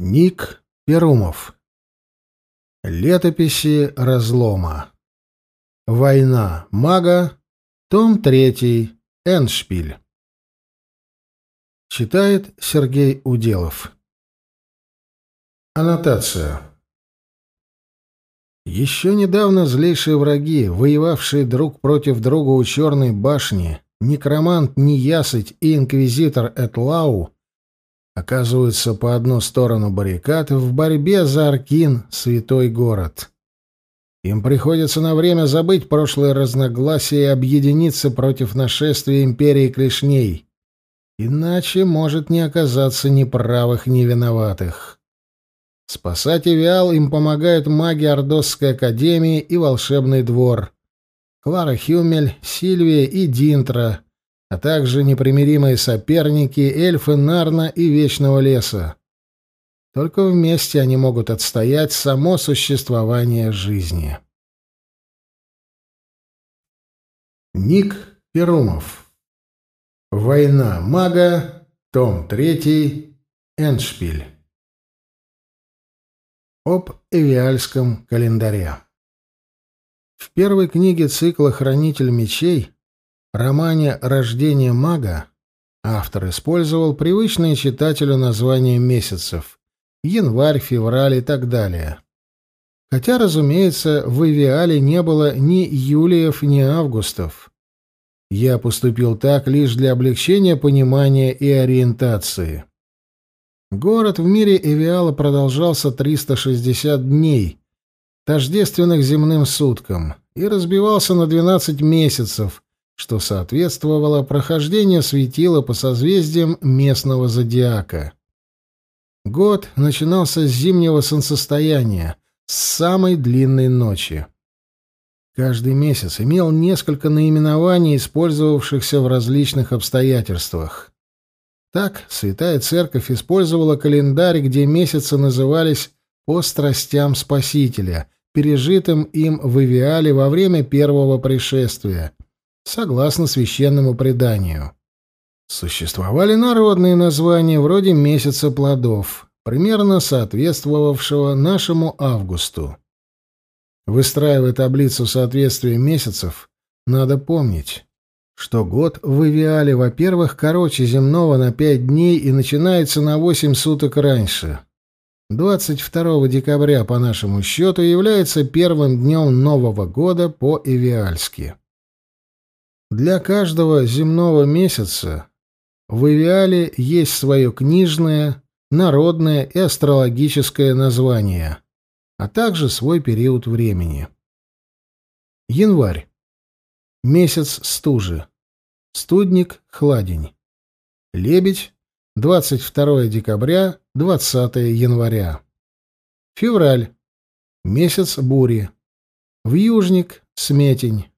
Ник Перумов. Летописи разлома. Война мага. Том 3. Эншпиль. Читает Сергей Уделов. Аннотация. Еще недавно злейшие враги, воевавшие друг против друга у Черной башни, некромант Ниясыть и инквизитор Этлау, оказываются по одну сторону баррикад в борьбе за Аркин, святой город. Им приходится на время забыть прошлое разногласия и объединиться против нашествия империи клешней. Иначе может не оказаться ни правых, ни виноватых. Спасать Эвиал им помогают маги Ордосской академии и волшебный двор. Клара Хюмель, Сильвия и Динтра — а также непримиримые соперники эльфы Нарна и Вечного леса. Только вместе они могут отстоять само существование жизни. Ник Перумов. Война мага. Том 3. Эншпиль. Об Эвиальском календаре. В первой книге цикла «Хранитель мечей» романе «Рождение мага» автор использовал привычные читателю названия месяцев — январь, февраль и так далее. Хотя, разумеется, в Ивиале не было ни Юлиев, ни Августов. Я поступил так лишь для облегчения понимания и ориентации. Город в мире Эвиала продолжался 360 дней, тождественных земным суткам, и разбивался на 12 месяцев, что соответствовало прохождению светила по созвездиям местного зодиака. Год начинался с зимнего солнцестояния, с самой длинной ночи. Каждый месяц имел несколько наименований, использовавшихся в различных обстоятельствах. Так Святая Церковь использовала календарь, где месяцы назывались по страстям Спасителя, пережитым им в Ивиале во время первого пришествия — согласно священному преданию. Существовали народные названия вроде месяца плодов, примерно соответствовавшего нашему августу. Выстраивая таблицу соответствия месяцев, надо помнить, что год в Ивиале, во-первых, короче земного на пять дней и начинается на восемь суток раньше. 22 декабря по нашему счету является первым днем Нового года по-ивиальски. Для каждого земного месяца в Ивиале есть свое книжное, народное и астрологическое название, а также свой период времени. Январь. Месяц стужи. Студник, хладень. Лебедь. 22 декабря, 20 января. Февраль. Месяц бури. Вьюжник, сметень.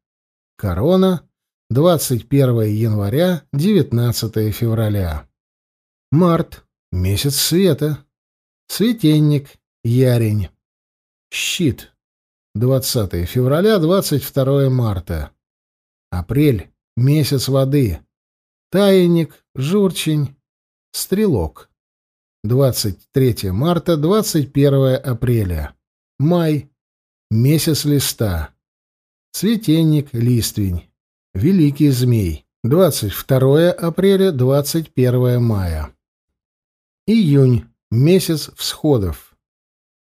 Корона. 21 января, 19 февраля. Март. Месяц света. Светенник. Ярень. Щит. 20 февраля, 22 марта. Апрель. Месяц воды. Таянник. Журчень. Стрелок. 23 марта, 21 апреля. Май. Месяц листа. Цветенник. Листвень. Великий змей. 22 апреля, 21 мая. Июнь. Месяц всходов.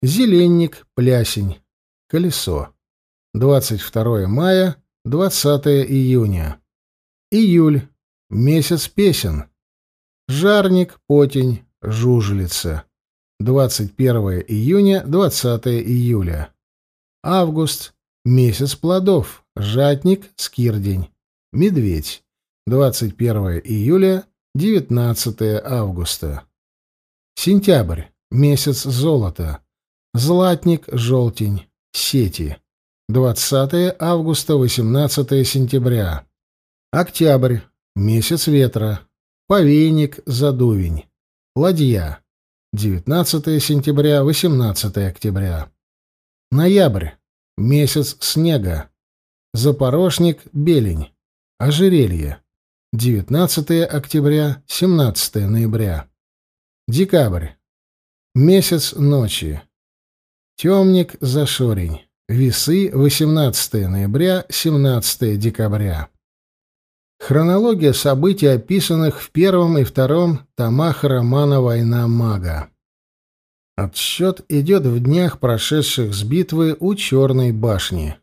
Зеленник, плясень. Колесо. 22 мая, 20 июня. Июль. Месяц песен. Жарник, потень, жужелица. 21 июня, 20 июля. Август. Месяц плодов. Жатник, скирдень. Медведь. 21 июля, 19 августа. Сентябрь. Месяц золота. Златник, желтень. Сети. 20 августа, 18 сентября. Октябрь. Месяц ветра. Повейник, задувень. Ладья. 19 сентября, 18 октября. Ноябрь. Месяц снега. Запорожник, белень. Ожерелье. 19 октября, 17 ноября. Декабрь. Месяц ночи. Темник Зашорень. Весы 18 ноября, 17 декабря. Хронология событий, описанных в первом и втором томах романа «Война мага». Отсчет идет в днях, прошедших с битвы у Черной башни.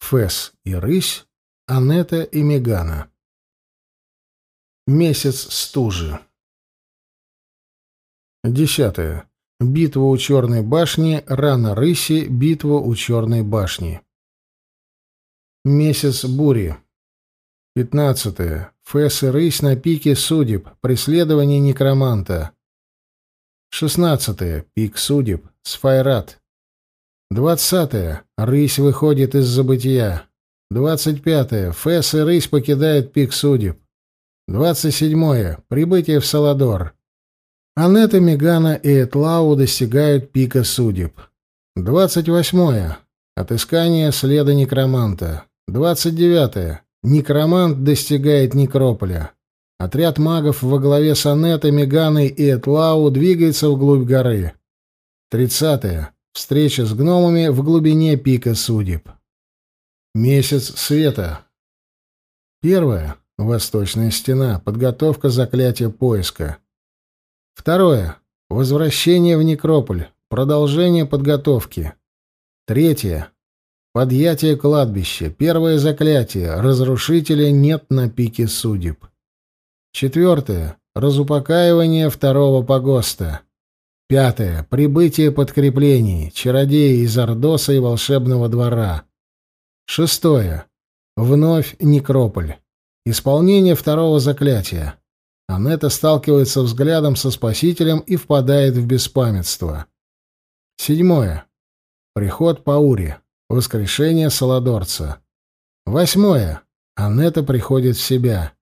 Фэс и Рысь, Анетта и Мегана. Месяц стужи. Десятое. Битва у Черной башни, рана рыси, битва у Черной башни. Месяц бури. Пятнадцатое. Фэс и рысь на пике судеб, преследование некроманта. Шестнадцатое. Пик судеб, Сфайрат. Двадцатое. Рысь выходит из забытия. Двадцать пятое. Фэс и рысь покидают пик судеб. Двадцать седьмое. Прибытие в Саладор. Анетта, Мегана и Этлау достигают пика судеб. Двадцать восьмое. Отыскание следа некроманта. Двадцать девятое. Некромант достигает некрополя. Отряд магов во главе с Анеттой, Меганой и Этлау двигается вглубь горы. Тридцатое. Встреча с гномами в глубине пика судеб. Месяц света. Первое. Восточная стена. Подготовка заклятия поиска. Второе. Возвращение в некрополь. Продолжение подготовки. Третье. Подъятие кладбища. Первое заклятие. Разрушителя нет на пике судеб. Четвертое. Разупокаивание второго погоста. Пятое. Прибытие подкреплений. Чародеи из Ордоса и волшебного двора. Шестое. Вновь некрополь. Исполнение второго заклятия. Анетта сталкивается взглядом со Спасителем и впадает в беспамятство. Седьмое. Приход Паури. Воскрешение Саладорца. Восьмое. Анетта приходит в себя.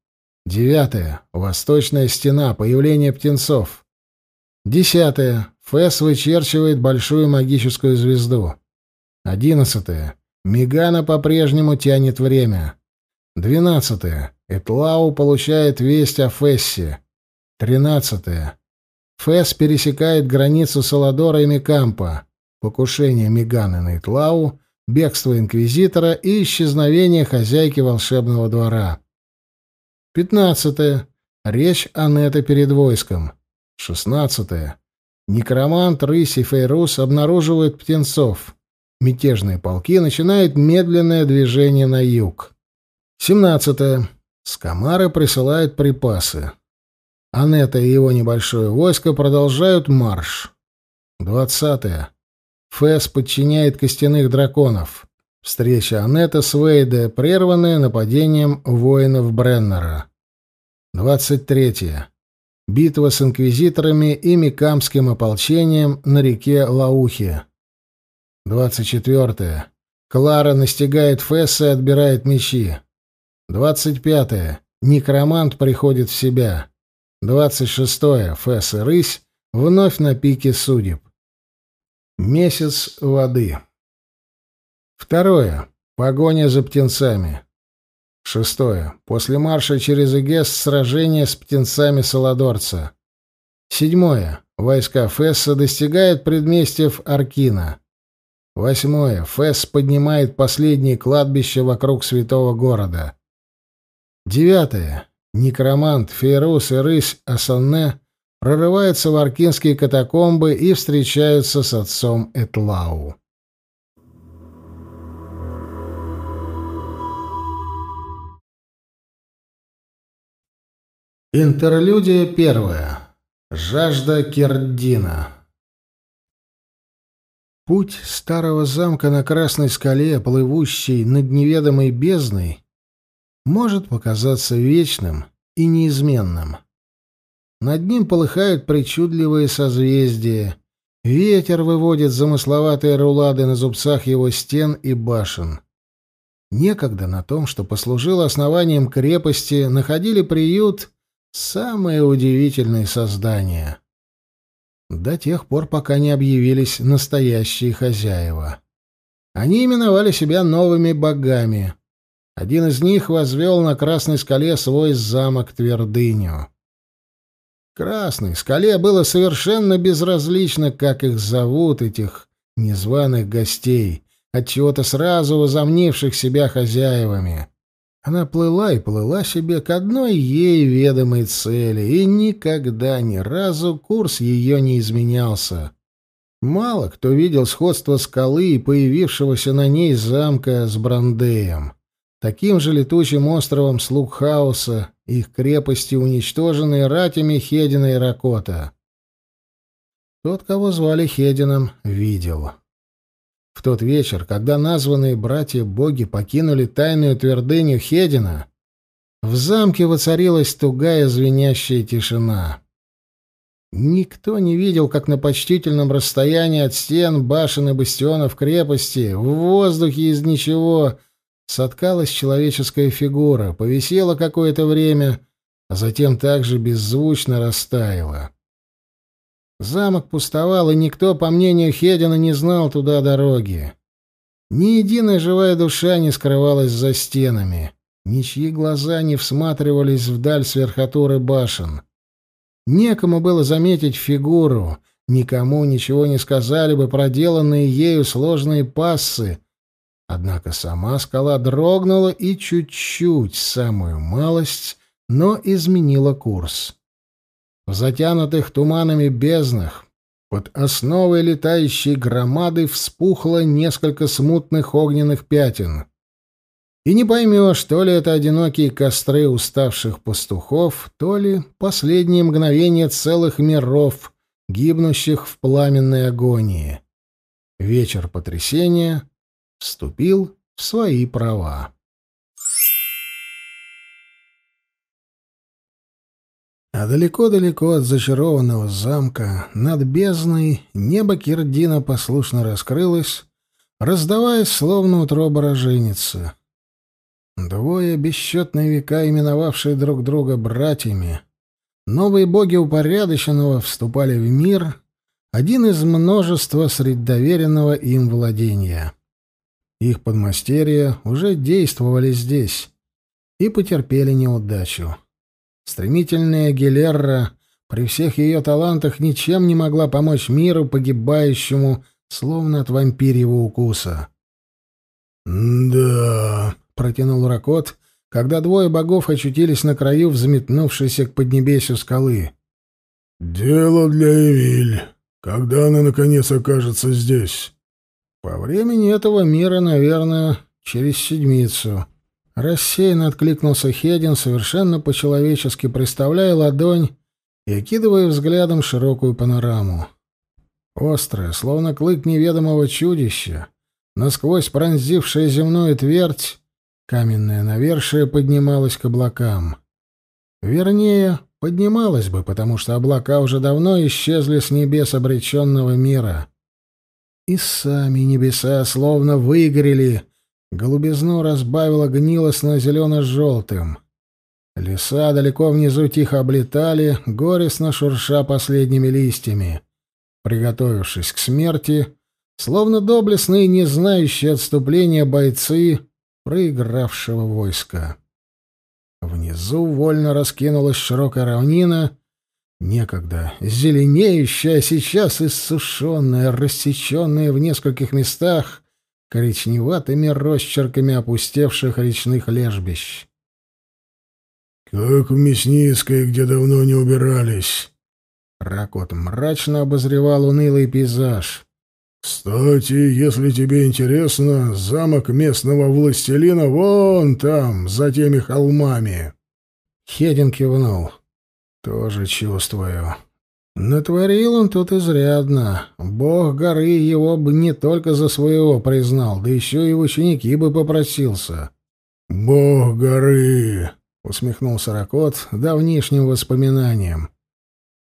Девятое. Восточная стена. Появление птенцов. Десятое. Фэс вычерчивает большую магическую звезду. Одиннадцатое. Мигана по-прежнему тянет время. Двенадцатое. Этлау получает весть о Фессе. Тринадцатое. Фесс пересекает границу Саладора и Микампа. Покушение Миганы на Этлау, бегство Инквизитора и исчезновение хозяйки волшебного двора. Пятнадцатое. Речь Анетты перед войском. Шестнадцатое. Некромант Рысь и Фейрус обнаруживают птенцов. Мятежные полки начинают медленное движение на юг. Семнадцатое. Скамары присылают припасы. Анетта и его небольшое войско продолжают марш. Двадцатое. Фэс подчиняет костяных драконов. Встреча Анетта с Вейде, прерванная нападением воинов Бреннера. Двадцать третье. Битва с инквизиторами и микамским ополчением на реке. Двадцать четвертое. Клара настигает Фесса и отбирает мечи. Двадцать пятое. Некромант приходит в себя. Двадцать шестое. Фесс и рысь вновь на пике судеб. Месяц воды. Второе. Погоня за птенцами. Шестое. После марша через Эгест сражение с птенцами Саладорца. Седьмое. Войска Фесса достигают предместьев Аркина. Восьмое. Фесс поднимает последнее кладбище вокруг святого города. Девятое. Некромант Фейрус и рысь Асанне прорываются в аркинские катакомбы и встречаются с отцом Этлау. Интерлюдия первая. Жажда Кердина. Путь старого замка на Красной скале, плывущий над неведомой бездной, может показаться вечным и неизменным. Над ним полыхают причудливые созвездия. Ветер выводит замысловатые рулады на зубцах его стен и башен. Некогда на том, что послужило основанием крепости, находили приют самые удивительные создания. До тех пор, пока не объявились настоящие хозяева. Они именовали себя новыми богами — один из них возвел на Красной скале свой замок-твердыню. Красной скале было совершенно безразлично, как их зовут, этих незваных гостей, отчего-то сразу возомнивших себя хозяевами. Она плыла и плыла себе к одной ей ведомой цели, и никогда ни разу курс ее не изменялся. Мало кто видел сходство скалы и появившегося на ней замка с Брандеем. Таким же летучим островом слуг хаоса, их крепости, уничтоженные ратями Хедина и Ракота. Тот, кого звали Хедином, видел. В тот вечер, когда названные братья-боги покинули тайную твердыню Хедина, в замке воцарилась тугая звенящая тишина. Никто не видел, как на почтительном расстоянии от стен, башен и бастионов крепости в воздухе из ничего соткалась человеческая фигура, повисела какое-то время, а затем также беззвучно растаяла. Замок пустовал, и никто, по мнению Хедина, не знал туда дороги. Ни единая живая душа не скрывалась за стенами, ничьи глаза не всматривались вдаль с башен. Некому было заметить фигуру, никому ничего не сказали бы проделанные ею сложные пассы, однако сама скала дрогнула и чуть-чуть, самую малость, но изменила курс. В затянутых туманами безднах под основой летающей громады вспухло несколько смутных огненных пятен. И не поймешь, то ли это одинокие костры уставших пастухов, то ли последние мгновения целых миров, гибнущих в пламенной агонии. Вечер потрясения вступил в свои права. А далеко-далеко от зачарованного замка, над бездной, небо Кирдина послушно раскрылось, раздаваясь, словно утроба роженицы. Двое бесчетные века, именовавшие друг друга братьями, новые боги упорядоченного вступали в мир, один из множества средь доверенного им владения. Их подмастерья уже действовали здесь и потерпели неудачу. Стремительная Гелерра при всех ее талантах ничем не могла помочь миру, погибающему, словно от вампирьего укуса. «Да», — протянул Ракот, когда двое богов очутились на краю взметнувшейся к поднебесью скалы. «Дело для Эвиль. Когда она, наконец, окажется здесь?» «По времени этого мира, наверное, через седмицу», Рассеянно откликнулся Хедин, совершенно по-человечески приставляя ладонь и окидывая взглядом широкую панораму. Острая, словно клык неведомого чудища, насквозь пронзившая земную твердь, каменное навершие поднималось к облакам. Вернее, поднималось бы, потому что облака уже давно исчезли с небес обреченного мира. И сами небеса словно выгорели — Голубизну разбавило гнилостно-зелено-желтым. Леса далеко внизу тихо облетали, горестно шурша последними листьями. Приготовившись к смерти, словно доблестные, не знающие отступления бойцы проигравшего войска. Внизу вольно раскинулась широкая равнина, некогда зеленеющая, сейчас иссушенная, рассеченная в нескольких местах коричневатыми росчерками опустевших речных лежбищ. «Как в Мясницкой, где давно не убирались». Ракот мрачно обозревал унылый пейзаж. «Кстати, если тебе интересно, замок местного властелина вон там, за теми холмами». Хедин кивнул. «Тоже чувствую. Натворил он тут изрядно. Бог горы его бы не только за своего признал, да еще и в ученики бы попросился. «Бог горы!» — усмехнулся Ракот давнишним воспоминанием.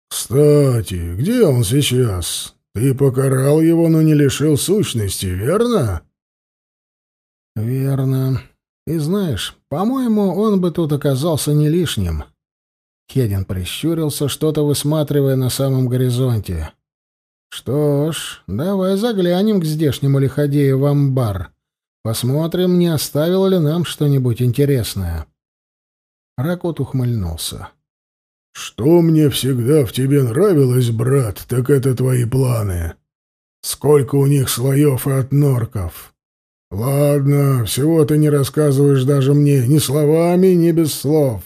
«Кстати, где он сейчас? Ты покарал его, но не лишил сущности, верно?» «Верно. И знаешь, по-моему, он бы тут оказался не лишним». Хедин прищурился, что-то высматривая на самом горизонте. «Что ж, давай заглянем к здешнему лиходею в амбар. Посмотрим, не оставил ли нам что-нибудь интересное». Ракот ухмыльнулся. Что мне всегда в тебе нравилось, брат, так это твои планы. Сколько у них слоев и отнорков. Ладно, всего ты не рассказываешь даже мне, ни словами, ни без слов.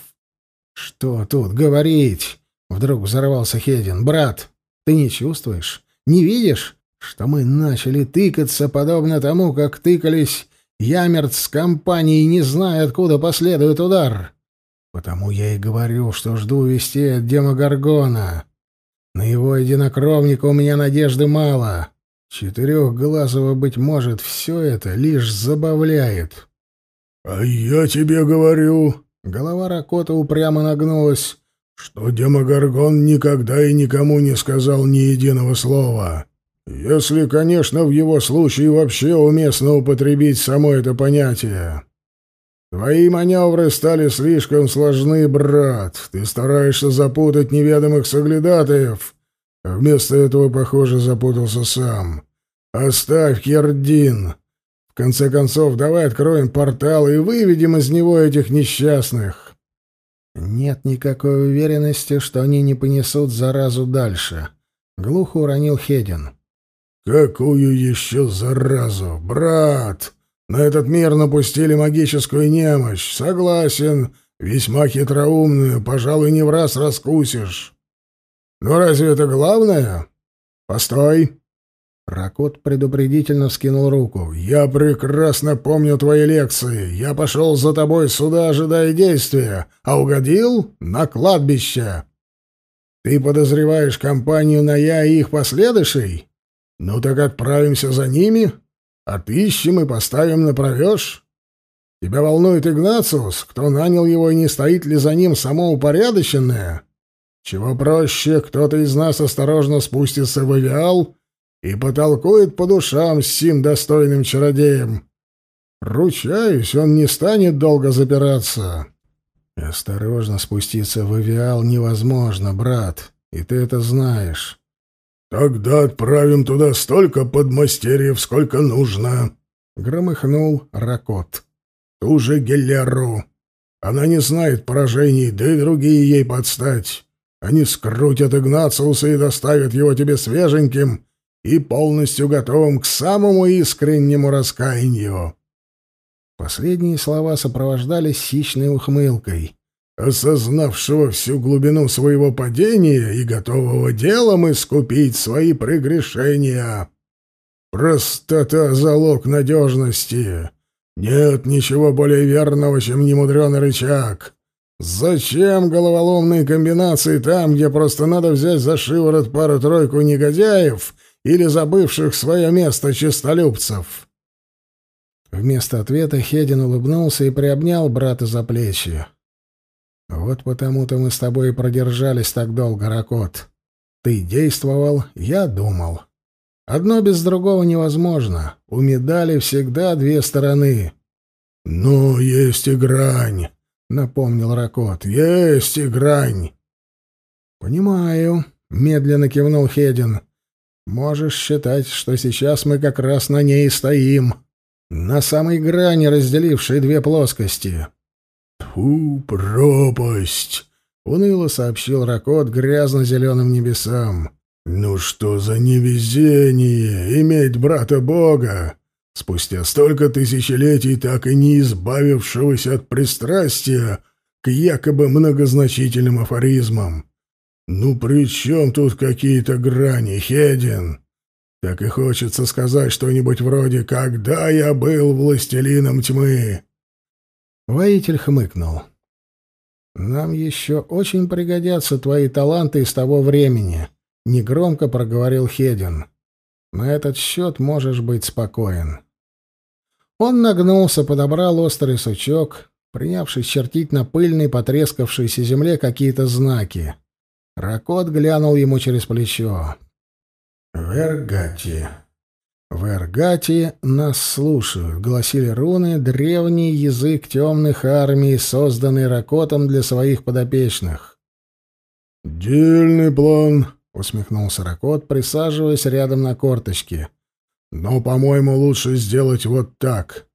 Что тут говорить? Вдруг взорвался Хедин. Брат, ты не чувствуешь? Не видишь, что мы начали тыкаться, подобно тому, как тыкались Ямерт с компанией, не зная, откуда последует удар? Потому я и говорю, что жду вести от Демогоргона. На его единокровника у меня надежды мало. Четырехглазого, быть может, все это лишь забавляет. — А я тебе говорю... Голова Ракота упрямо нагнулась. — Что Демогоргон никогда и никому не сказал ни единого слова. Если, конечно, в его случае вообще уместно употребить само это понятие. Твои маневры стали слишком сложны, брат. Ты стараешься запутать неведомых соглядатаев, а вместо этого, похоже, запутался сам. Оставь Кердин. Конце концов, давай откроем портал и выведем из него этих несчастных. Нет никакой уверенности, что они не понесут заразу дальше. Глухо уронил Хедин. Какую еще заразу, брат? На этот мир напустили магическую немощь. Согласен, весьма хитроумную, пожалуй, не в раз раскусишь. Но разве это главное? Постой. Ракот предупредительно вскинул руку. «Я прекрасно помню твои лекции. Я пошел за тобой сюда, ожидая действия, а угодил на кладбище. Ты подозреваешь компанию на я и их последующей? Ну так отправимся за ними, Отыщем и поставим на провеж. Тебя волнует Игнациус, кто нанял его и не стоит ли за ним само упорядоченное? Чего проще, кто-то из нас осторожно спустится в авиал и потолкует по душам с сим достойным чародеем. Ручаюсь, он не станет долго запираться. Осторожно спуститься в авиал невозможно, брат, и ты это знаешь. «Тогда отправим туда столько подмастерьев, сколько нужно», — громыхнул Ракот. «Ту же Геллеру. Она не знает поражений, да и другие ей подстать. Они скрутят Игнациуса и доставят его тебе свеженьким и полностью готовым к самому искреннему раскаянию». Последние слова сопровождались хищной ухмылкой осознавшего всю глубину своего падения и готового делом искупить свои прегрешения. Простота — залог надежности. Нет ничего более верного, чем немудренный рычаг. Зачем головоломные комбинации там, где просто надо взять за шиворот пару-тройку негодяев или забывших свое место честолюбцев? Вместо ответа Хедин улыбнулся и приобнял брата за плечи. Вот потому-то мы с тобой и продержались так долго, Ракот. Ты действовал, я думал. Одно без другого невозможно. У медали всегда две стороны. Ну, есть и грань, напомнил Ракот. Есть и грань. Понимаю, медленно кивнул Хедин. Можешь считать, что сейчас мы как раз на ней стоим, на самой грани, разделившей две плоскости. «Тьфу, пропасть!» — уныло сообщил Ракот грязно-зеленым небесам. «Ну что за невезение иметь брата Бога, спустя столько тысячелетий так и не избавившегося от пристрастия к якобы многозначительным афоризмам. Ну при чем тут какие-то грани, Хедин?» Так и хочется сказать что-нибудь вроде «Когда я был властелином тьмы?» Воитель хмыкнул. «Нам еще очень пригодятся твои таланты из того времени», — негромко проговорил Хедин. «На этот счет можешь быть спокоен». Он нагнулся, подобрал острый сучок, принявшись чертить на пыльной, потрескавшейся земле какие-то знаки. Ракот глянул ему через плечо. «Вергати», «В Эргате нас слушают», — гласили руны, древний язык темных армий, созданный Ракотом для своих подопечных. «Дельный план», — усмехнулся Ракот, присаживаясь рядом на корточке. «Но, по-моему, лучше сделать вот так».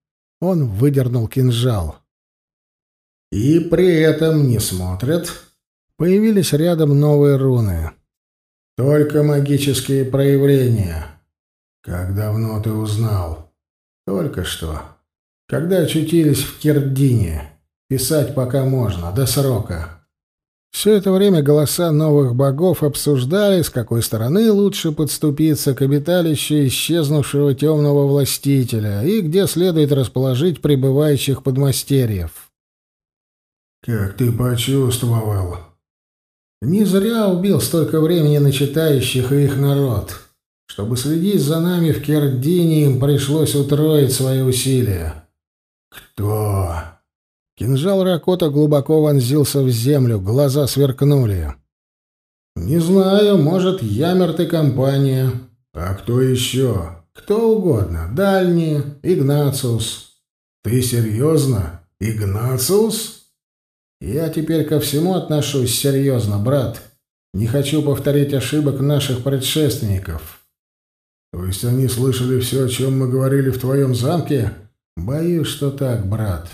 Он выдернул кинжал. «И при этом не смотрят», Появились рядом новые руны. Только магические проявления. Как давно ты узнал? Только что. Когда очутились в Кирдине. Писать пока можно, до срока. Все это время голоса новых богов обсуждали, с какой стороны лучше подступиться к обиталищу исчезнувшего темного властителя и где следует расположить прибывающих подмастерьев. «Как ты почувствовал?» «Не зря убил столько времени на читающих и их народ. Чтобы следить за нами в Кердине, им пришлось утроить свои усилия». «Кто?» Кинжал Ракота глубоко вонзился в землю, глаза сверкнули. «Не знаю, может, Ямерт и компания. А кто еще? Кто угодно. Дальний, Игнациус. Ты серьезно? Игнациус?» «Я теперь ко всему отношусь серьезно, брат. Не хочу повторить ошибок наших предшественников». «То есть они слышали все, о чем мы говорили в твоем замке?» «Боюсь, что так, брат».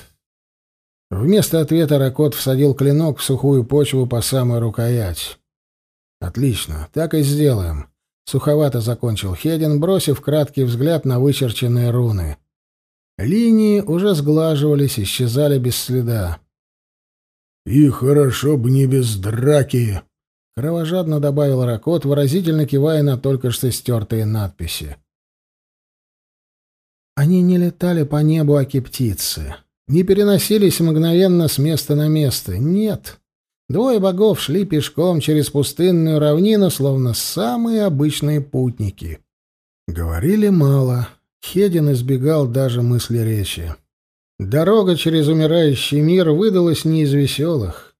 Вместо ответа Ракот всадил клинок в сухую почву по самой рукоять. «Отлично, так и сделаем», — суховато закончил Хедин, бросив краткий взгляд на вычерченные руны. Линии уже сглаживались, исчезали без следа. «И хорошо бы не без драки», — кровожадно добавил Ракот, выразительно кивая на только что стертые надписи. Они не летали по небу, аки птицы не переносились мгновенно с места на место. Нет. Двое богов шли пешком через пустынную равнину, словно самые обычные путники. Говорили мало. Хедин избегал даже мысли речи. Дорога через умирающий мир выдалась не из веселых.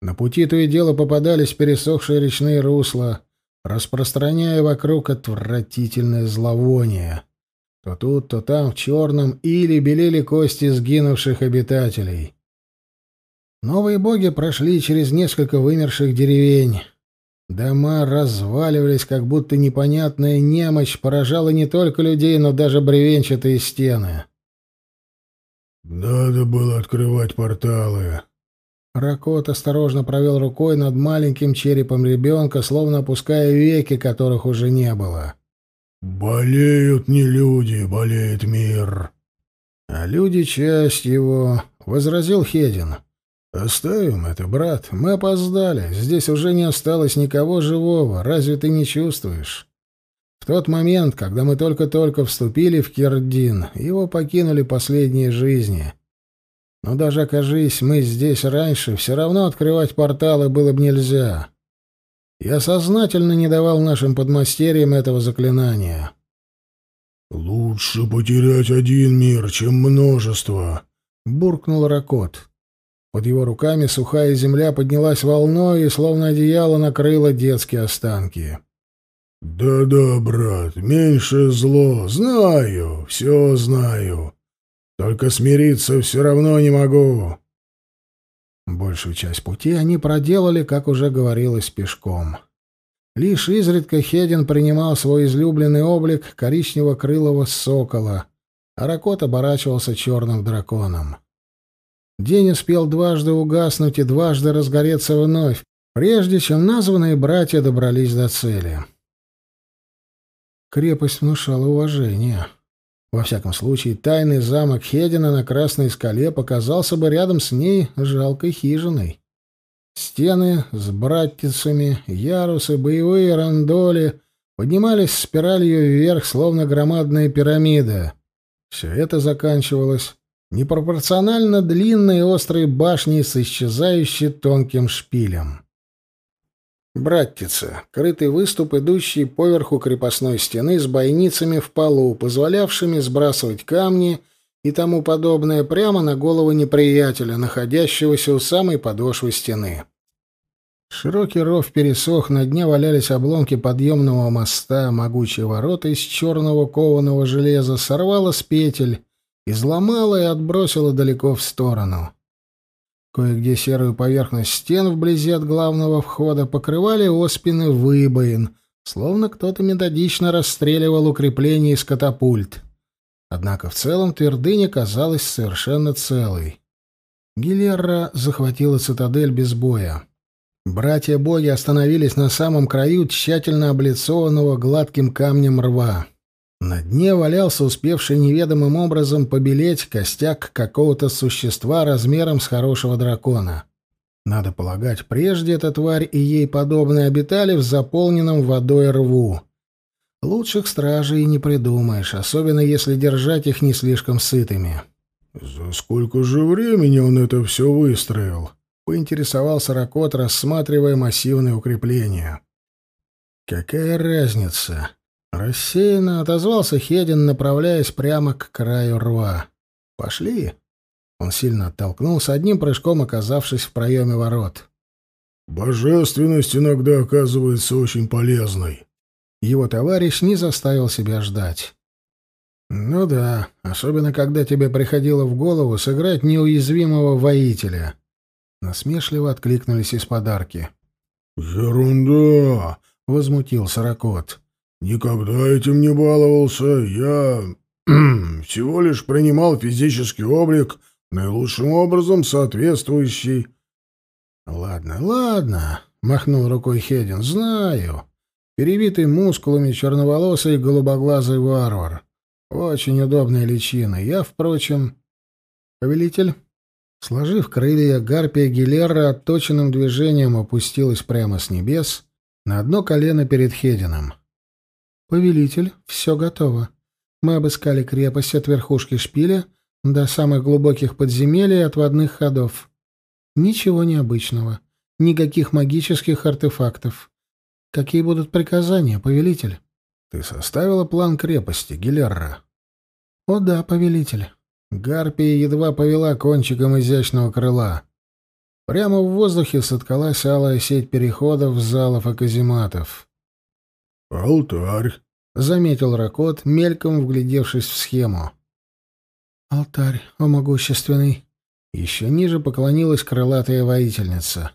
На пути то и дело попадались пересохшие речные русла, распространяя вокруг отвратительное зловоние. То тут, то там в черном или белели кости сгинувших обитателей. Новые боги прошли через несколько вымерших деревень. Дома разваливались, как будто непонятная немощь поражала не только людей, но даже бревенчатые стены. «Надо было открывать порталы». Ракот осторожно провел рукой над маленьким черепом ребенка, словно опуская веки, которых уже не было. «Болеют не люди, болеет мир». «А люди — часть его», — возразил Хедин. «Оставим это, брат. Мы опоздали. Здесь уже не осталось никого живого. Разве ты не чувствуешь?» В тот момент, когда мы только-только вступили в Кирдин, его покинули последние жизни. Но даже окажись мы здесь раньше, все равно открывать порталы было бы нельзя. Я сознательно не давал нашим подмастерьям этого заклинания. «Лучше потерять один мир, чем множество», — буркнул Ракот. Под его руками сухая земля поднялась волной и, словно одеяло, накрыла детские останки. «Да-да, брат, меньше зло. Знаю, все знаю. Только смириться все равно не могу. Большую часть пути они проделали, как уже говорилось, пешком. Лишь изредка Хедин принимал свой излюбленный облик коричнево-крылого сокола, а Ракот оборачивался черным драконом. День успел дважды угаснуть и дважды разгореться вновь, прежде чем названные братья добрались до цели. Крепость внушала уважение. Во всяком случае, тайный замок Хедина на Красной скале показался бы рядом с ней жалкой хижиной. Стены с братицами, ярусы, боевые рандоли поднимались спиралью вверх, словно громадная пирамида. Все это заканчивалось непропорционально длинной острой башней с исчезающей тонким шпилем. Братица, крытый выступ, идущий поверху крепостной стены с бойницами в полу, позволявшими сбрасывать камни и тому подобное прямо на голову неприятеля, находящегося у самой подошвы стены. Широкий ров пересох, на дне валялись обломки подъемного моста, могучие ворота из черного кованого железа сорвало с петель, изломало и отбросило далеко в сторону. Кое-где серую поверхность стен вблизи от главного входа покрывали оспины выбоин, словно кто-то методично расстреливал укрепления из катапульт. Однако в целом твердыня казалась совершенно целой. Гилерра захватила цитадель без боя. Братья-боги остановились на самом краю тщательно облицованного гладким камнем рва. На дне валялся успевший неведомым образом побелеть костяк какого-то существа размером с хорошего дракона. Надо полагать, прежде эта тварь и ей подобные обитали в заполненном водой рву. Лучших стражей не придумаешь, особенно если держать их не слишком сытыми. «За сколько же времени он это все выстроил?» — поинтересовался Ракот, рассматривая массивные укрепления. «Какая разница?» — рассеянно отозвался Хедин, направляясь прямо к краю рва. «Пошли». Он сильно оттолкнулся, одним прыжком оказавшись в проеме ворот. «Божественность иногда оказывается очень полезной». Его товарищ не заставил себя ждать. «Ну да, особенно когда тебе приходило в голову сыграть неуязвимого воителя». Насмешливо откликнулись из подарки. «Ерунда!» — возмутился Ракот. «Никогда этим не баловался. Я всего лишь принимал физический облик наилучшим образом соответствующий. Ладно, ладно, махнул рукой Хедин. Знаю. Перевитый мускулами черноволосый голубоглазый варвар. Очень удобная личина. Я, впрочем, повелитель, сложив крылья, гарпия Гилера отточенным движением опустилась прямо с небес на одно колено перед Хедином. Повелитель, все готово. Мы обыскали крепость от верхушки шпиля до самых глубоких подземелий и отводных ходов. Ничего необычного. Никаких магических артефактов. Какие будут приказания, повелитель? Ты составила план крепости, Гилерра? О да, повелитель. Гарпия едва повела кончиком изящного крыла. Прямо в воздухе соткалась алая сеть переходов, залов и казематов. «Алтарь», — заметил Ракот, мельком вглядевшись в схему. «Алтарь, о могущественный!» Еще ниже поклонилась крылатая воительница.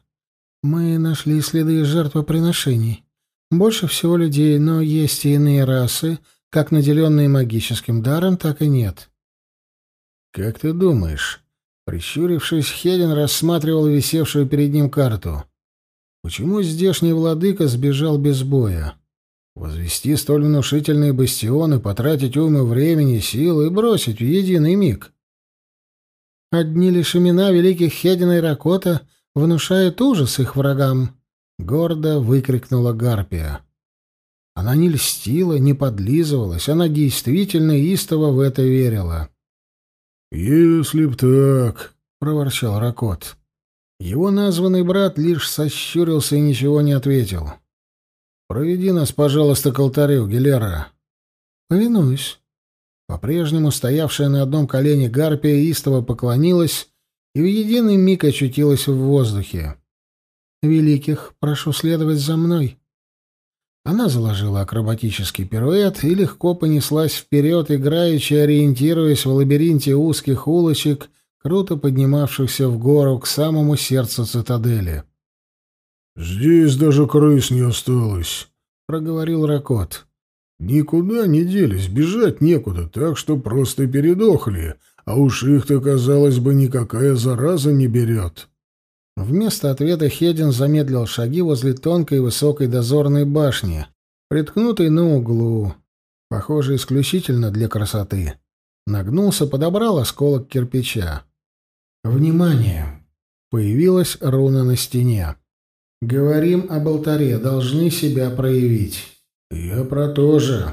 «Мы нашли следы жертвоприношений. Больше всего людей, но есть и иные расы, как наделенные магическим даром, так и нет». «Как ты думаешь?» Прищурившись, Хедин рассматривал висевшую перед ним карту. «Почему здешний владыка сбежал без боя?» Возвести столь внушительные бастионы, потратить ум и времени, силы и бросить в единый миг. Одни лишь имена великих Хедина и Ракота внушают ужас их врагам, — гордо выкрикнула Гарпия. Она не льстила, не подлизывалась, она действительно истово в это верила. «Если б так», — проворчал Ракот. Его названный брат лишь сощурился и ничего не ответил. «Проведи нас, пожалуйста, к алтарю, Гилера». «Повинуюсь». По-прежнему стоявшая на одном колене гарпия истово поклонилась и в единый миг очутилась в воздухе. «Великих, прошу следовать за мной». Она заложила акробатический пируэт и легко понеслась вперед, играючи, ориентируясь в лабиринте узких улочек, круто поднимавшихся в гору к самому сердцу цитадели. «Здесь даже крыс не осталось», — проговорил Ракот. «Никуда не делись, бежать некуда, так что просто передохли, а уж их-то, казалось бы, никакая зараза не берет». Вместо ответа Хедин замедлил шаги возле тонкой высокой дозорной башни, приткнутой на углу, похоже, исключительно для красоты. Нагнулся, подобрал осколок кирпича. «Внимание!» Появилась руна на стене. Говорим об алтаре, должны себя проявить. Я про то же,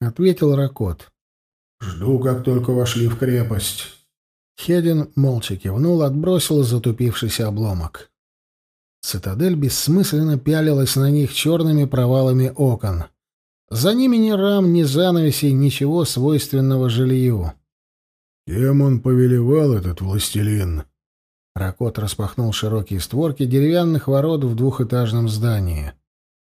ответил Ракот. Жду, как только вошли в крепость. Хедин молча кивнул, отбросил затупившийся обломок. Цитадель бессмысленно пялилась на них черными провалами окон. За ними ни рам, ни занавесей, ничего свойственного жилью. Кем он повелевал, этот властелин? Ракот распахнул широкие створки деревянных ворот в двухэтажном здании.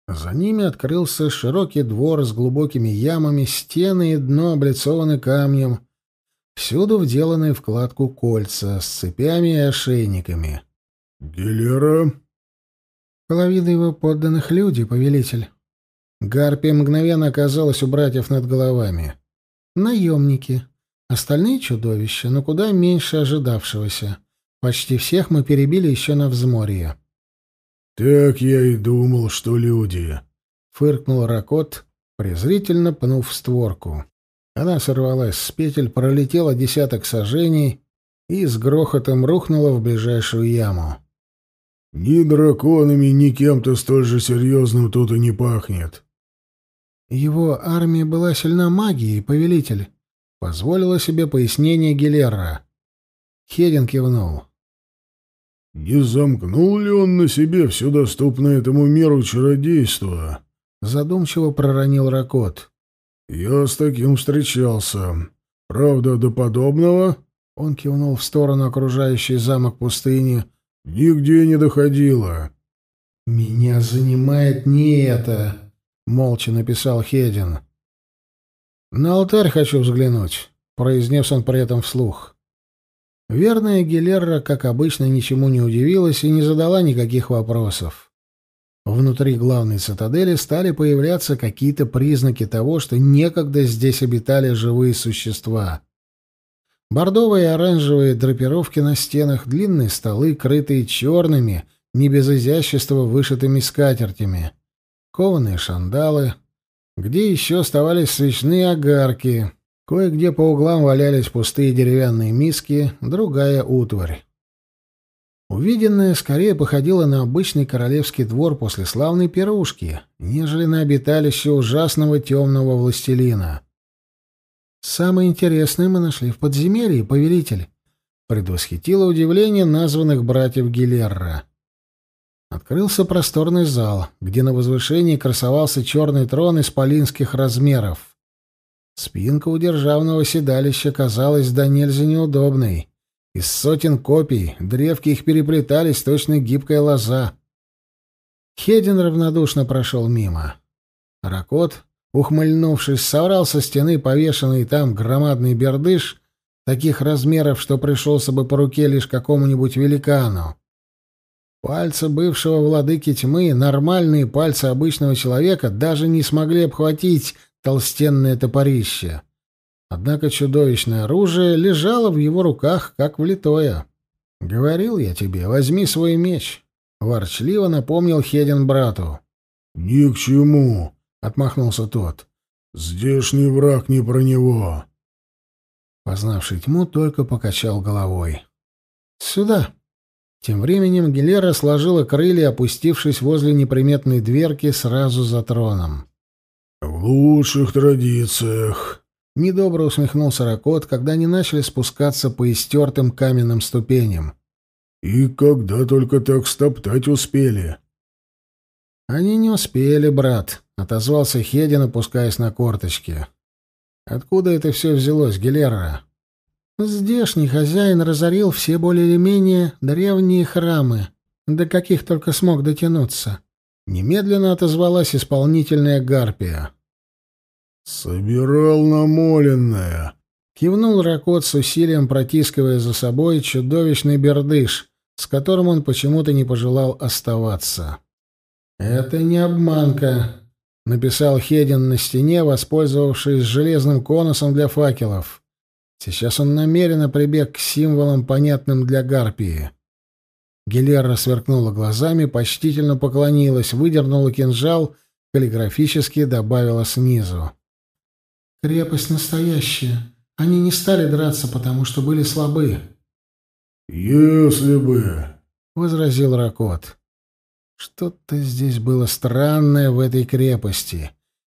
За ними открылся широкий двор с глубокими ямами, стены и дно облицованы камнем. Всюду вделаны в кладку кольца с цепями и ошейниками. «Гилера?» «Половина его подданных люди, повелитель». Гарпия мгновенно оказалась у братьев над головами. «Наемники. Остальные чудовища, но куда меньше ожидавшегося. Почти всех мы перебили еще на взморье. «Так я и думал, что люди», — фыркнул Ракот, презрительно пнув створку. Она сорвалась с петель, пролетела десяток сажений и с грохотом рухнула в ближайшую яму. «Ни драконами, ни кем-то столь же серьезным тут и не пахнет». «Его армия была сильна магией, повелитель», — позволила себе пояснение Гилерра. Хедин кивнул. «Не замкнул ли он на себе все доступное этому миру чародейство?» — задумчиво проронил Ракот. «Я с таким встречался. Правда, до подобного...» — он кивнул в сторону окружающей замок пустыни. «Нигде не доходило». «Меня занимает не это», — молча написал Хедин. «На алтарь хочу взглянуть», — произнес он при этом вслух. Верная Гилерра, как обычно, ничему не удивилась и не задала никаких вопросов. Внутри главной цитадели стали появляться какие-то признаки того, что некогда здесь обитали живые существа. Бордовые и оранжевые драпировки на стенах, длинные столы, крытые черными, не без изящества вышитыми скатертями, кованые шандалы, где еще оставались свечные огарки, кое-где по углам валялись пустые деревянные миски, другая утварь. Увиденное скорее походило на обычный королевский двор после славной пирушки, нежели на обиталище ужасного темного властелина. «Самое интересное мы нашли в подземелье, повелитель», — предвосхитило удивление названных братьев Гилерра. Открылся просторный зал, где на возвышении красовался черный трон исполинских размеров. Спинка у державного седалища казалась до нельзя неудобной. Из сотен копий древки их переплетались, точно гибкая лоза. Хедин равнодушно прошел мимо. Ракот, ухмыльнувшись, соврал со стены повешенный там громадный бердыш таких размеров, что пришелся бы по руке лишь какому-нибудь великану. Пальцы бывшего владыки тьмы, нормальные пальцы обычного человека, даже не смогли обхватить толстенное топорище. Однако чудовищное оружие лежало в его руках, как влитое. «Говорил я тебе, возьми свой меч», — ворчливо напомнил Хедин брату. «Ни к чему», — отмахнулся тот. «Здешний враг не про него». Познавший тьму только покачал головой. «Сюда». Тем временем Гилера сложила крылья, опустившись возле неприметной дверки сразу за троном. «В лучших традициях», Недобро усмехнулся Ракот, когда они начали спускаться по истертым каменным ступеням. «И когда только так стоптать успели?» «Они не успели, брат», — отозвался Хедин, опускаясь на корточки. «Откуда это все взялось, Гелера?» «Здешний хозяин разорил все более или менее древние храмы, до каких только смог дотянуться». Немедленно отозвалась исполнительная гарпия. «Собирал намоленное», — кивнул Ракот с усилием, протискивая за собой чудовищный бердыш, с которым он почему-то не пожелал оставаться. «Это не обманка», — написал Хедин на стене, воспользовавшись железным конусом для факелов. Сейчас он намеренно прибег к символам, понятным для Гарпии. Гелера сверкнула глазами, почтительно поклонилась, выдернула кинжал, каллиграфически добавила снизу. Крепость настоящая. Они не стали драться, потому что были слабы. «Если бы...» — возразил Ракот. Что-то здесь было странное в этой крепости.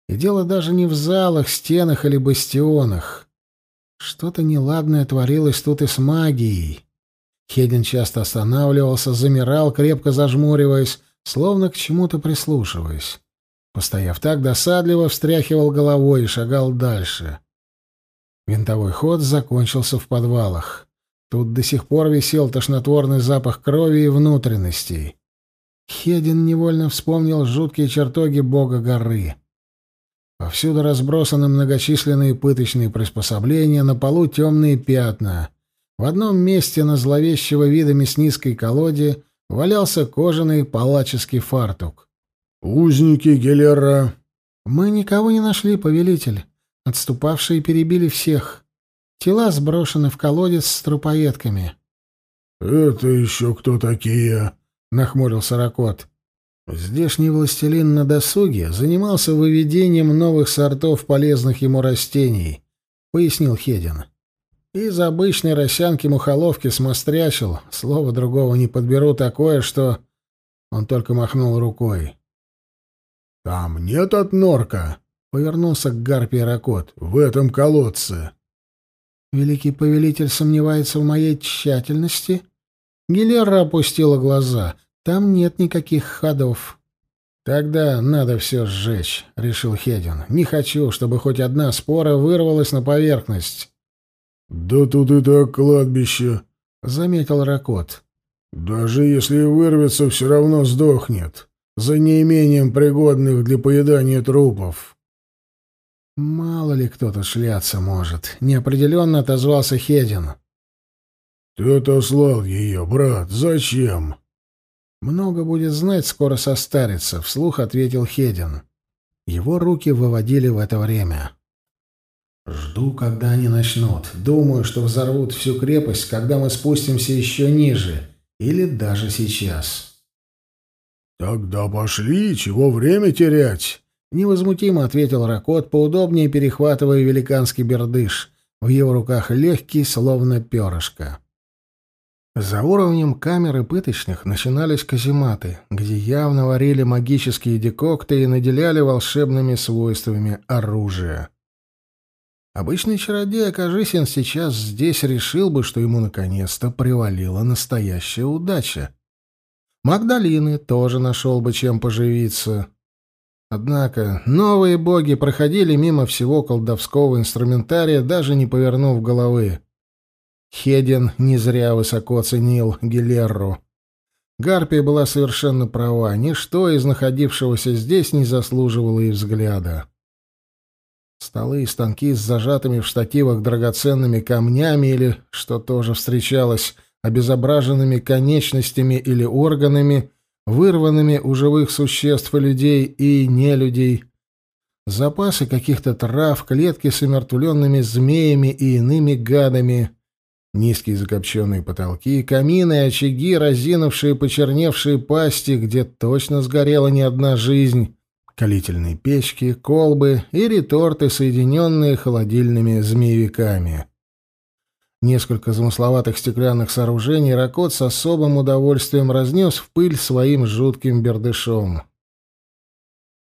И дело даже не в залах, стенах или бастионах. Что-то неладное творилось тут и с магией. Хедин часто останавливался, замирал, крепко зажмуриваясь, словно к чему-то прислушиваясь. Постояв так, досадливо встряхивал головой и шагал дальше. Винтовой ход закончился в подвалах. Тут до сих пор висел тошнотворный запах крови и внутренностей. Хедин невольно вспомнил жуткие чертоги бога горы. Повсюду разбросаны многочисленные пыточные приспособления, на полу темные пятна. В одном месте на зловещего вида мясницкой колоде валялся кожаный палаческий фартук. «Узники Гелера». «Мы никого не нашли, повелитель. Отступавшие перебили всех. Тела сброшены в колодец с трупоедками». «Это еще кто такие?» — нахмурился Ракот. Здешний властелин на досуге занимался выведением новых сортов полезных ему растений, пояснил Хедин. Из обычной росянки-мухоловки смострячил, слова другого не подберу такое, что... Он только махнул рукой. «Там нет от норка!» — повернулся к Гарпии Ракот. «В этом колодце!» «Великий повелитель сомневается в моей тщательности?» Гилера опустила глаза. «Там нет никаких ходов». «Тогда надо все сжечь», — решил Хедин. «Не хочу, чтобы хоть одна спора вырвалась на поверхность». «Да тут и так кладбище», — заметил Ракот. «Даже если вырвется, все равно сдохнет, за неимением пригодных для поедания трупов». «Мало ли кто-то шляться может», — неопределенно отозвался Хедин. «Ты отослал ее, брат. Зачем?» «Много будет знать, скоро состарится», — вслух ответил Хедин. Его руки выводили в это время. Жду, когда они начнут. Думаю, что взорвут всю крепость, когда мы спустимся еще ниже. Или даже сейчас. Тогда пошли, чего время терять? Невозмутимо ответил Ракот, поудобнее перехватывая великанский бердыш. В его руках легкий, словно перышко. За уровнем камеры пыточных начинались казематы, где явно варили магические декокты и наделяли волшебными свойствами оружия. Обычный чародей, окажись он сейчас здесь, решил бы, что ему наконец-то привалила настоящая удача. Магдалины тоже нашел бы чем поживиться. Однако новые боги проходили мимо всего колдовского инструментария, даже не повернув головы. Хедин не зря высоко ценил Гилерру. Гарпия была совершенно права, ничто из находившегося здесь не заслуживало и взгляда. Столы и станки с зажатыми в штативах драгоценными камнями или, что тоже встречалось, обезображенными конечностями или органами, вырванными у живых существ и людей и нелюдей, запасы каких-то трав, клетки с умертвленными змеями и иными гадами, низкие закопченные потолки, камины очаги, разинувшие почерневшие пасти, где точно сгорела не одна жизнь, калительные печки, колбы и реторты, соединенные холодильными змеевиками. Несколько замысловатых стеклянных сооружений Ракот с особым удовольствием разнес в пыль своим жутким бердышом.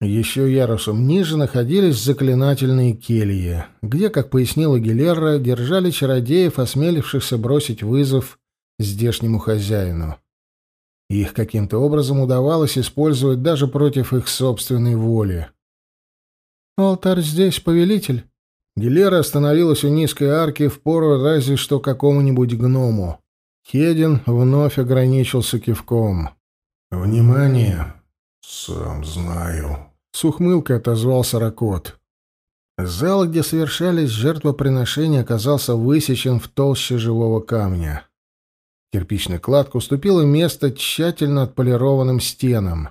Еще ярусом ниже находились заклинательные кельи, где, как пояснила Гилерра, держали чародеев, осмелившихся бросить вызов здешнему хозяину. Их каким-то образом удавалось использовать даже против их собственной воли. «Алтарь здесь, повелитель». Гилера остановилась у низкой арки в пору разве что какому-нибудь гному. Хедин вновь ограничился кивком. «Внимание!» «Сам знаю», — с ухмылкой отозвался Ракот. Зал, где совершались жертвоприношения, оказался высечен в толще живого камня. Кирпичная кладка уступила место тщательно отполированным стенам.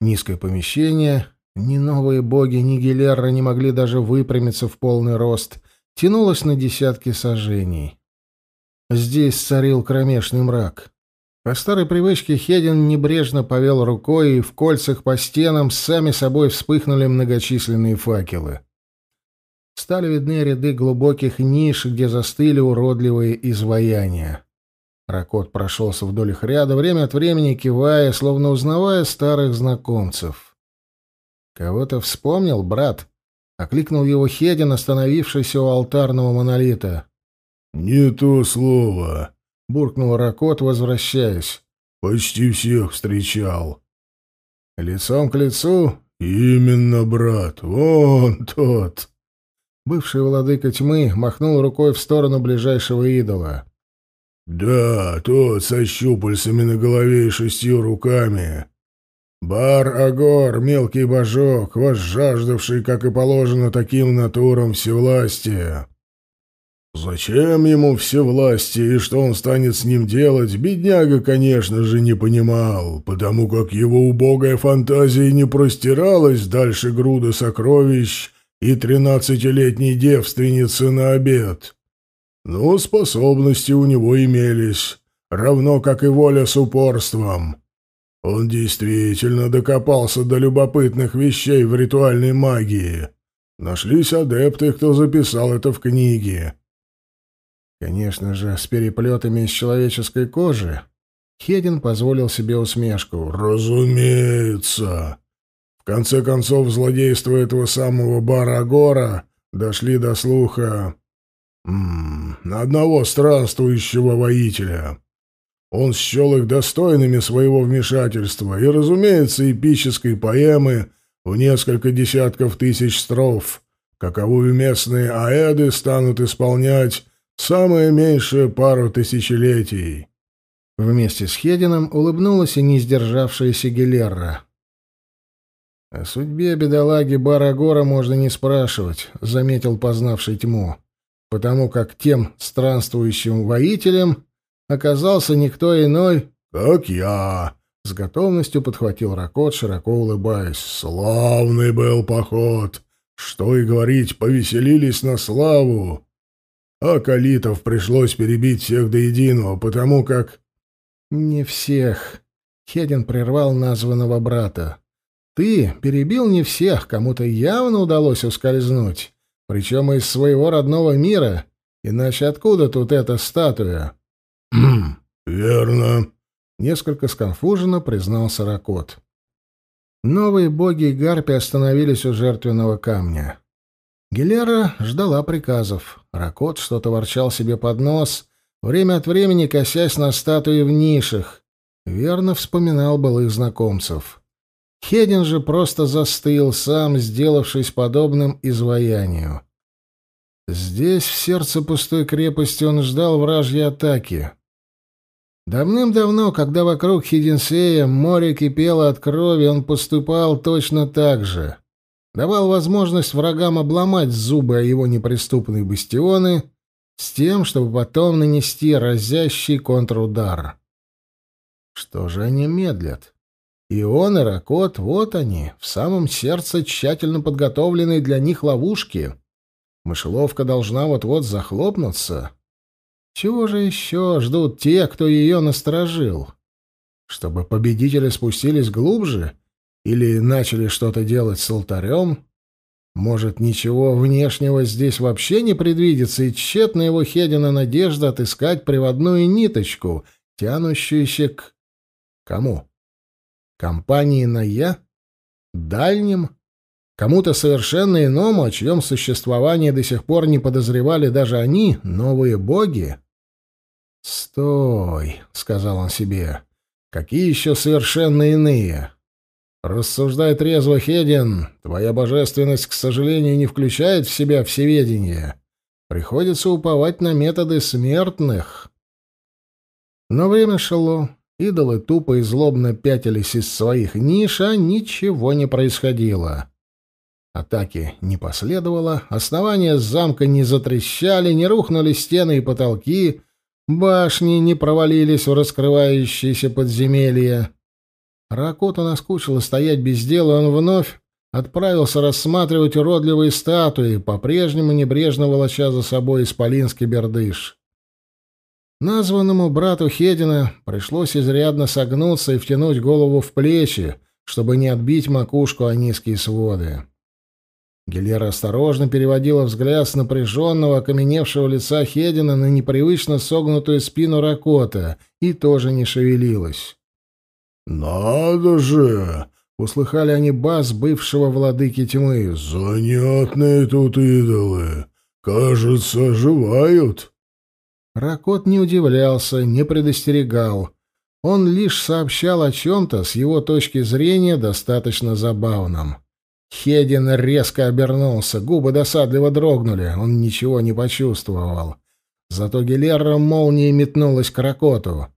Низкое помещение, ни новые боги, ни Гилерра не могли даже выпрямиться в полный рост, тянулось на десятки сажений. Здесь царил кромешный мрак. По старой привычке Хедин небрежно повел рукой, и в кольцах по стенам сами собой вспыхнули многочисленные факелы. Стали видны ряды глубоких ниш, где застыли уродливые изваяния. Ракот прошелся вдоль их ряда, время от времени кивая, словно узнавая старых знакомцев. «Кого-то вспомнил, брат?» — окликнул его Хедин, остановившийся у алтарного монолита. «Не то слово», — буркнул Ракот, возвращаясь. «Почти всех встречал». «Лицом к лицу?» «Именно, брат, вон тот». Бывший владыка тьмы махнул рукой в сторону ближайшего идола. «Да, тот со щупальцами на голове и шестью руками. Бар-Агор, мелкий божок, возжаждавший, как и положено таким натурам, всевластия. Зачем ему всевластие и что он станет с ним делать, бедняга, конечно же, не понимал, потому как его убогая фантазия не простиралась дальше груды сокровищ и тринадцатилетней девственницы на обед». Но способности у него имелись, равно как и воля с упорством. Он действительно докопался до любопытных вещей в ритуальной магии. Нашлись адепты, кто записал это в книге. Конечно же, с переплетами из человеческой кожи. Хедин позволил себе усмешку. «Разумеется. В конце концов, злодейство этого самого Барагора дошли до слуха м -м, одного странствующего воителя. Он счел их достойными своего вмешательства и, разумеется, эпической поэмы в несколько десятков тысяч строф, каковую местные аэды станут исполнять самое меньшее пару тысячелетий. Вместе с Хедином улыбнулась и не сдержавшаяся Гелерра. «О судьбе бедолаги Барагора можно не спрашивать», — заметил познавший тьму, «потому как тем странствующим воителем оказался никто иной, как я», — с готовностью подхватил Ракот, широко улыбаясь. «Славный был поход! Что и говорить, повеселились на славу! А калитов пришлось перебить всех до единого, потому как...» «Не всех», — Хедин прервал названного брата. «Ты перебил не всех, кому-то явно удалось ускользнуть, причем из своего родного мира, иначе откуда тут эта статуя?» «Хм, верно», — несколько сконфуженно признался Ракот. Новые боги и гарпи остановились у жертвенного камня. Гилера ждала приказов. Ракот что-то ворчал себе под нос, время от времени косясь на статуи в нишах. Верно вспоминал былых знакомцев. Хедин же просто застыл, сам сделавшись подобным изваянию. Здесь, в сердце пустой крепости, он ждал вражьей атаки. Давным-давно, когда вокруг Хидинсея море кипело от крови, он поступал точно так же. Давал возможность врагам обломать зубы о его неприступные бастионы с тем, чтобы потом нанести разящий контрудар. Что же они медлят? И он, и Ракот, вот они, в самом сердце тщательно подготовленной для них ловушки. Мышеловка должна вот-вот захлопнуться. Чего же еще ждут те, кто ее насторожил? Чтобы победители спустились глубже или начали что-то делать с алтарем? Может, ничего внешнего здесь вообще не предвидится, и тщетна его Хедина надежда отыскать приводную ниточку, тянущуюся к... Кому? Компании на «я»? Дальним? Кому-то совершенно иному, о чьем существовании до сих пор не подозревали даже они, новые боги? «Стой», — сказал он себе, — «какие еще совершенно иные?» «Рассуждай трезво, Хедин, твоя божественность, к сожалению, не включает в себя всеведение. Приходится уповать на методы смертных». Но время шло, идолы тупо и злобно пятились из своих ниш, а ничего не происходило. Атаки не последовало, основания замка не затрещали, не рухнули стены и потолки, Башни не провалились в раскрывающиеся подземелья. Ракоту наскучило стоять без дела, он вновь отправился рассматривать уродливые статуи, по-прежнему небрежно волоча за собой исполинский бердыш. Названному брату Хедина пришлось изрядно согнуться и втянуть голову в плечи, чтобы не отбить макушку о низкие своды. Гелера осторожно переводила взгляд с напряженного, окаменевшего лица Хедина на непривычно согнутую спину Ракота и тоже не шевелилась. «Надо же!» — услыхали они бас бывшего владыки тьмы. «Занятные тут идолы! Кажется, оживают!» Ракот не удивлялся, не предостерегал. Он лишь сообщал о чем-то с его точки зрения достаточно забавном. Хедин резко обернулся, губы досадливо дрогнули, он ничего не почувствовал. Зато Гелера молнией метнулась к Ракоту.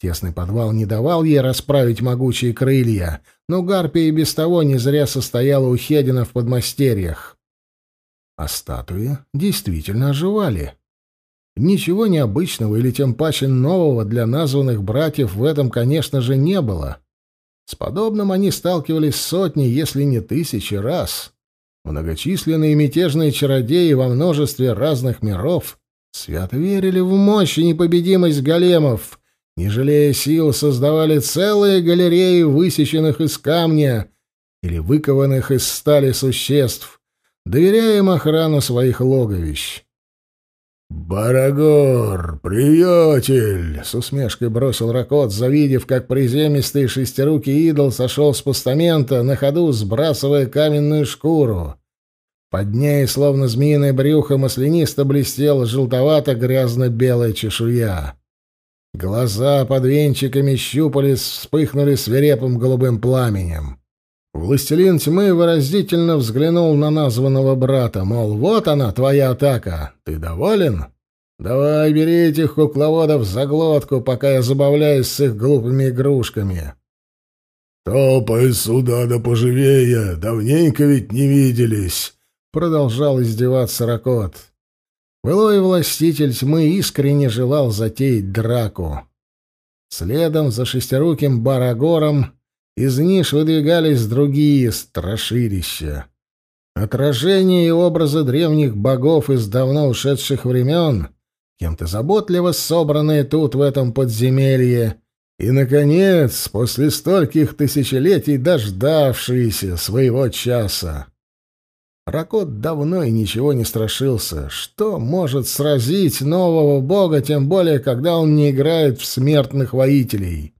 Тесный подвал не давал ей расправить могучие крылья, но Гарпия и без того не зря состояла у Хедина в подмастерьях. А статуи действительно оживали. Ничего необычного или тем паче нового для названных братьев в этом, конечно же, не было. С подобным они сталкивались сотни, если не тысячи раз. Многочисленные мятежные чародеи во множестве разных миров свято верили в мощь и непобедимость големов, не жалея сил, создавали целые галереи высеченных из камня или выкованных из стали существ, доверяя им охрану своих логовищ. «Барагор, приятель!» — с усмешкой бросил Ракот, завидев, как приземистый шестирукий идол сошел с постамента, на ходу сбрасывая каменную шкуру. Под ней, словно змеиное брюхо, маслянисто блестела желтовато-грязно-белая чешуя. Глаза под венчиками щупалец вспыхнули свирепым голубым пламенем. Властелин тьмы выразительно взглянул на названного брата, мол, вот она, твоя атака. Ты доволен? Давай, бери этих кукловодов за глотку, пока я забавляюсь с их глупыми игрушками. Топай сюда да поживее, давненько ведь не виделись, продолжал издеваться Ракот. Былой властитель тьмы искренне желал затеять драку. Следом за шестируким Барагором из ниш выдвигались другие страшилища. Отражения и образы древних богов из давно ушедших времен, кем-то заботливо собранные тут, в этом подземелье, и, наконец, после стольких тысячелетий дождавшиеся своего часа. Ракот давно и ничего не страшился. Что может сразить нового бога, тем более, когда он не играет в смертных воителей?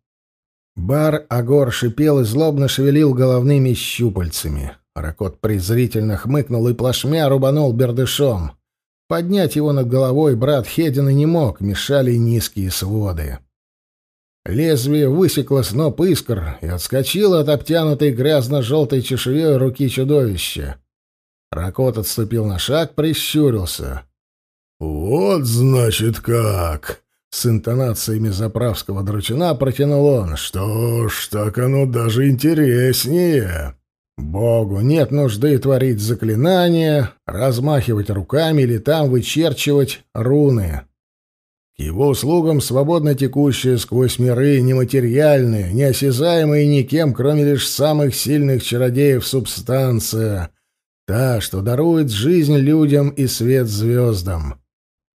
Бар Агор шипел и злобно шевелил головными щупальцами. Ракот презрительно хмыкнул и плашмя рубанул бердышом. Поднять его над головой брат Хедина не мог, мешали низкие своды. Лезвие высекло сноп искр и отскочило от обтянутой грязно-желтой чешуей руки чудовища. Ракот отступил на шаг, прищурился. «Вот, значит, как!» С интонациями заправского дручина протянул он. «Что ж, так оно даже интереснее!» Богу нет нужды творить заклинания, размахивать руками или там вычерчивать руны. К его услугам свободно текущие сквозь миры нематериальные, неосязаемые никем, кроме лишь самых сильных чародеев субстанция, Та, что дарует жизнь людям и свет звездам.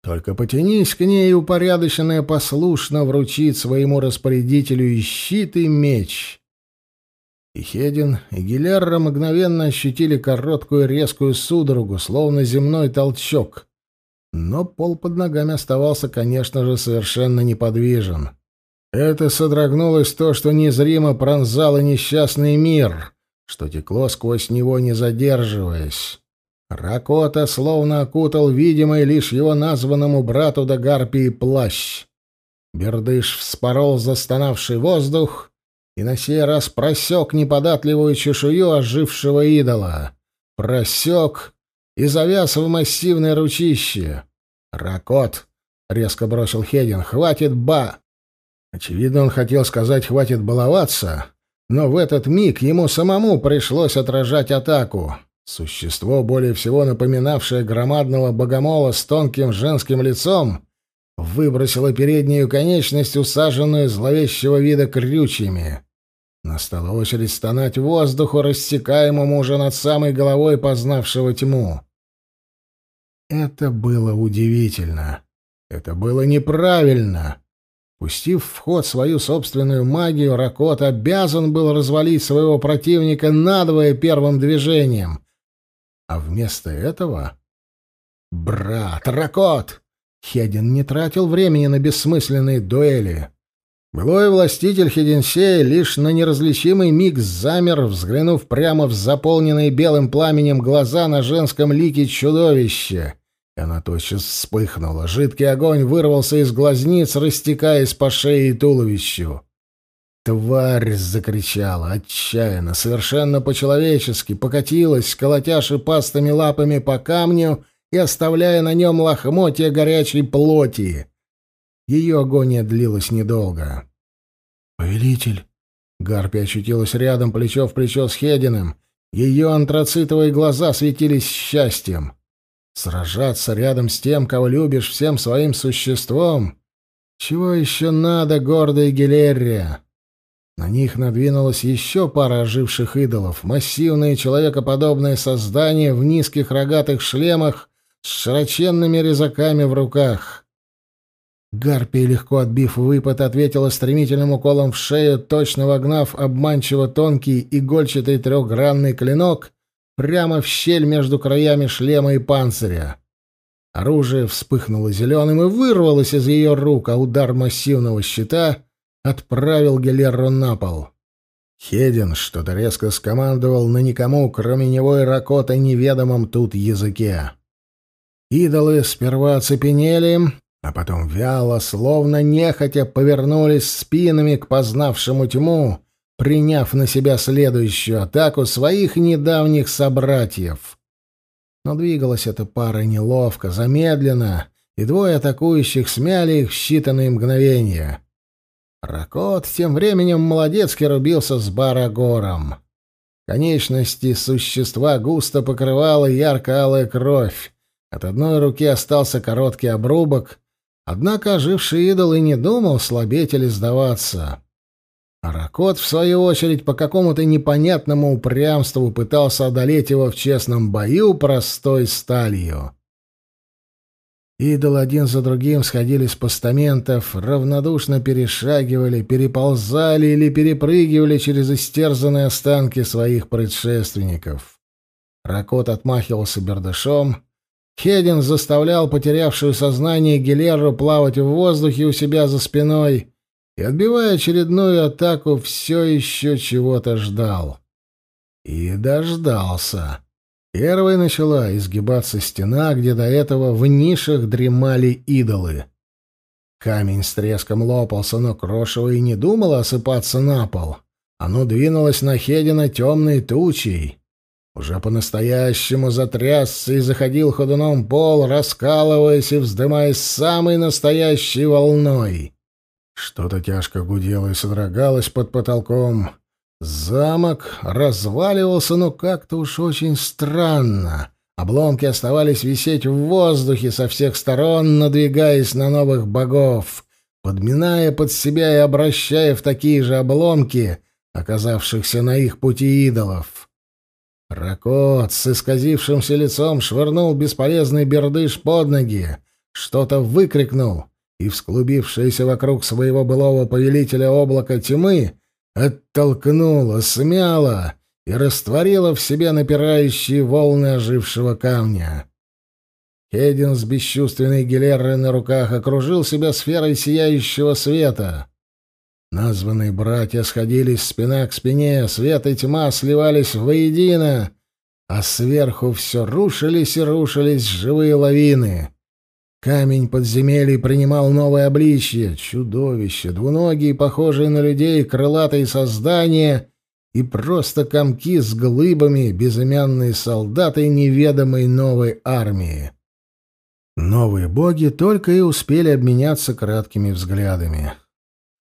Только потянись к ней, упорядоченная послушно вручит своему распорядителю и щит, и меч. И Хедин, и Гилярра мгновенно ощутили короткую резкую судорогу, словно земной толчок. Но пол под ногами оставался, конечно же, совершенно неподвижен. Это содрогнулось то, что незримо пронзало несчастный мир, что текло сквозь него, не задерживаясь. Ракота словно окутал видимый лишь его названному брату до гарпии плащ. Бердыш вспорол застонавший воздух и на сей раз просек неподатливую чешую ожившего идола. Просек и завяз в массивное ручище. «Ракот!» — резко бросил Хедин. «Хватит ба!» Очевидно, он хотел сказать «хватит баловаться», но в этот миг ему самому пришлось отражать атаку. Существо, более всего напоминавшее громадного богомола с тонким женским лицом, выбросило переднюю конечность, усаженную зловещего вида крючьями. Настала очередь стонать воздуху, рассекаемому уже над самой головой познавшего тьму. Это было удивительно. Это было неправильно. Пустив в ход свою собственную магию, Ракот обязан был развалить своего противника надвое первым движением. А вместо этого... «Брат, Ракот!» Хедин не тратил времени на бессмысленные дуэли. Былой властитель Хединсея лишь на неразличимый миг замер, взглянув прямо в заполненные белым пламенем глаза на женском лике чудовища и она тотчас вспыхнула. Жидкий огонь вырвался из глазниц, растекаясь по шее и туловищу. Тварь закричала отчаянно, совершенно по-человечески, покатилась, колотя шипастыми лапами по камню и оставляя на нем лохмотья горячей плоти. Ее агония длилась недолго. «Повелитель!» Гарпи очутилась рядом, плечо в плечо с Хединым. Ее антрацитовые глаза светились счастьем. Сражаться рядом с тем, кого любишь всем своим существом? Чего еще надо, гордой Гелерия? На них надвинулась еще пара оживших идолов, массивные человекоподобные создания в низких рогатых шлемах с широченными резаками в руках. Гарпия, легко отбив выпад, ответила стремительным уколом в шею, точно вогнав обманчиво тонкий игольчатый трехгранный клинок прямо в щель между краями шлема и панциря. Оружие вспыхнуло зеленым и вырвалось из ее рук, а удар массивного щита отправил Гелерру на пол. Хедин что-то резко скомандовал на никому, кроме него и Ракота, неведомом тут языке. Идолы сперва оцепенели, а потом вяло, словно нехотя, повернулись спинами к познавшему тьму, приняв на себя следующую атаку своих недавних собратьев. Но двигалась эта пара неловко, замедленно, и двое атакующих смяли их в считанные мгновения. Ракот тем временем молодецки рубился с Барагором. Конечности существа густо покрывала ярко-алая кровь. От одной руки остался короткий обрубок, однако оживший идол и не думал слабеть или сдаваться. Аракот, в свою очередь, по какому-то непонятному упрямству пытался одолеть его в честном бою простой сталью. Идолы один за другим сходили с постаментов, равнодушно перешагивали, переползали или перепрыгивали через истерзанные останки своих предшественников. Ракот отмахивался бердышом. Хедин заставлял потерявшую сознание Гилеру плавать в воздухе у себя за спиной и, отбивая очередную атаку, все еще чего-то ждал. И дождался. Первой начала изгибаться стена, где до этого в нишах дремали идолы. Камень с треском лопался, но Крошева и не думала осыпаться на пол. Оно двинулось на Хедина темной тучей. Уже по-настоящему затрясся и заходил ходуном пол, раскалываясь и вздымаясь самой настоящей волной. Что-то тяжко гудело и содрогалось под потолком. Замок разваливался, но как-то уж очень странно. Обломки оставались висеть в воздухе со всех сторон, надвигаясь на новых богов, подминая под себя и обращая в такие же обломки, оказавшихся на их пути идолов. Ракот с исказившимся лицом швырнул бесполезный бердыш под ноги, что-то выкрикнул — и всклубившаяся вокруг своего былого повелителя облака тьмы оттолкнула, смяла и растворила в себе напирающие волны ожившего камня. Хедин с бесчувственной гилерой на руках окружил себя сферой сияющего света. Названные братья сходились спина к спине, свет и тьма сливались воедино, а сверху все рушились и рушились живые лавины. Камень подземелий принимал новое обличье, чудовище, двуногие, похожие на людей, крылатые создания и просто комки с глыбами, безымянные солдаты неведомой новой армии. Новые боги только и успели обменяться краткими взглядами.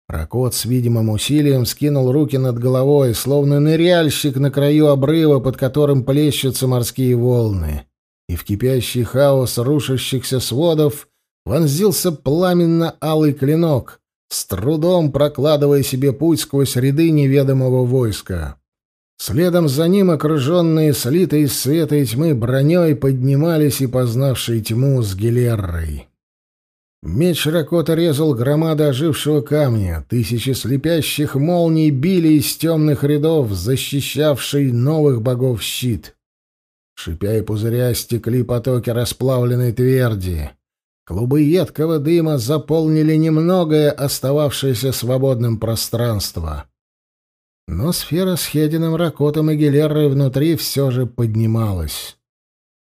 Ракот с видимым усилием скинул руки над головой, словно ныряльщик на краю обрыва, под которым плещутся морские волны и в кипящий хаос рушащихся сводов вонзился пламенно-алый клинок, с трудом прокладывая себе путь сквозь ряды неведомого войска. Следом за ним окруженные слитой из света и тьмы броней поднимались и познавшие тьму с Гелеррой. Меч Ракота резал громады ожившего камня, тысячи слепящих молний били из темных рядов, защищавший новых богов щит. Шипя и пузыря стекли потоки расплавленной тверди. Клубы едкого дыма заполнили немногое остававшееся свободным пространство. Но сфера с Хединым, Ракотом и Гелерой внутри все же поднималась.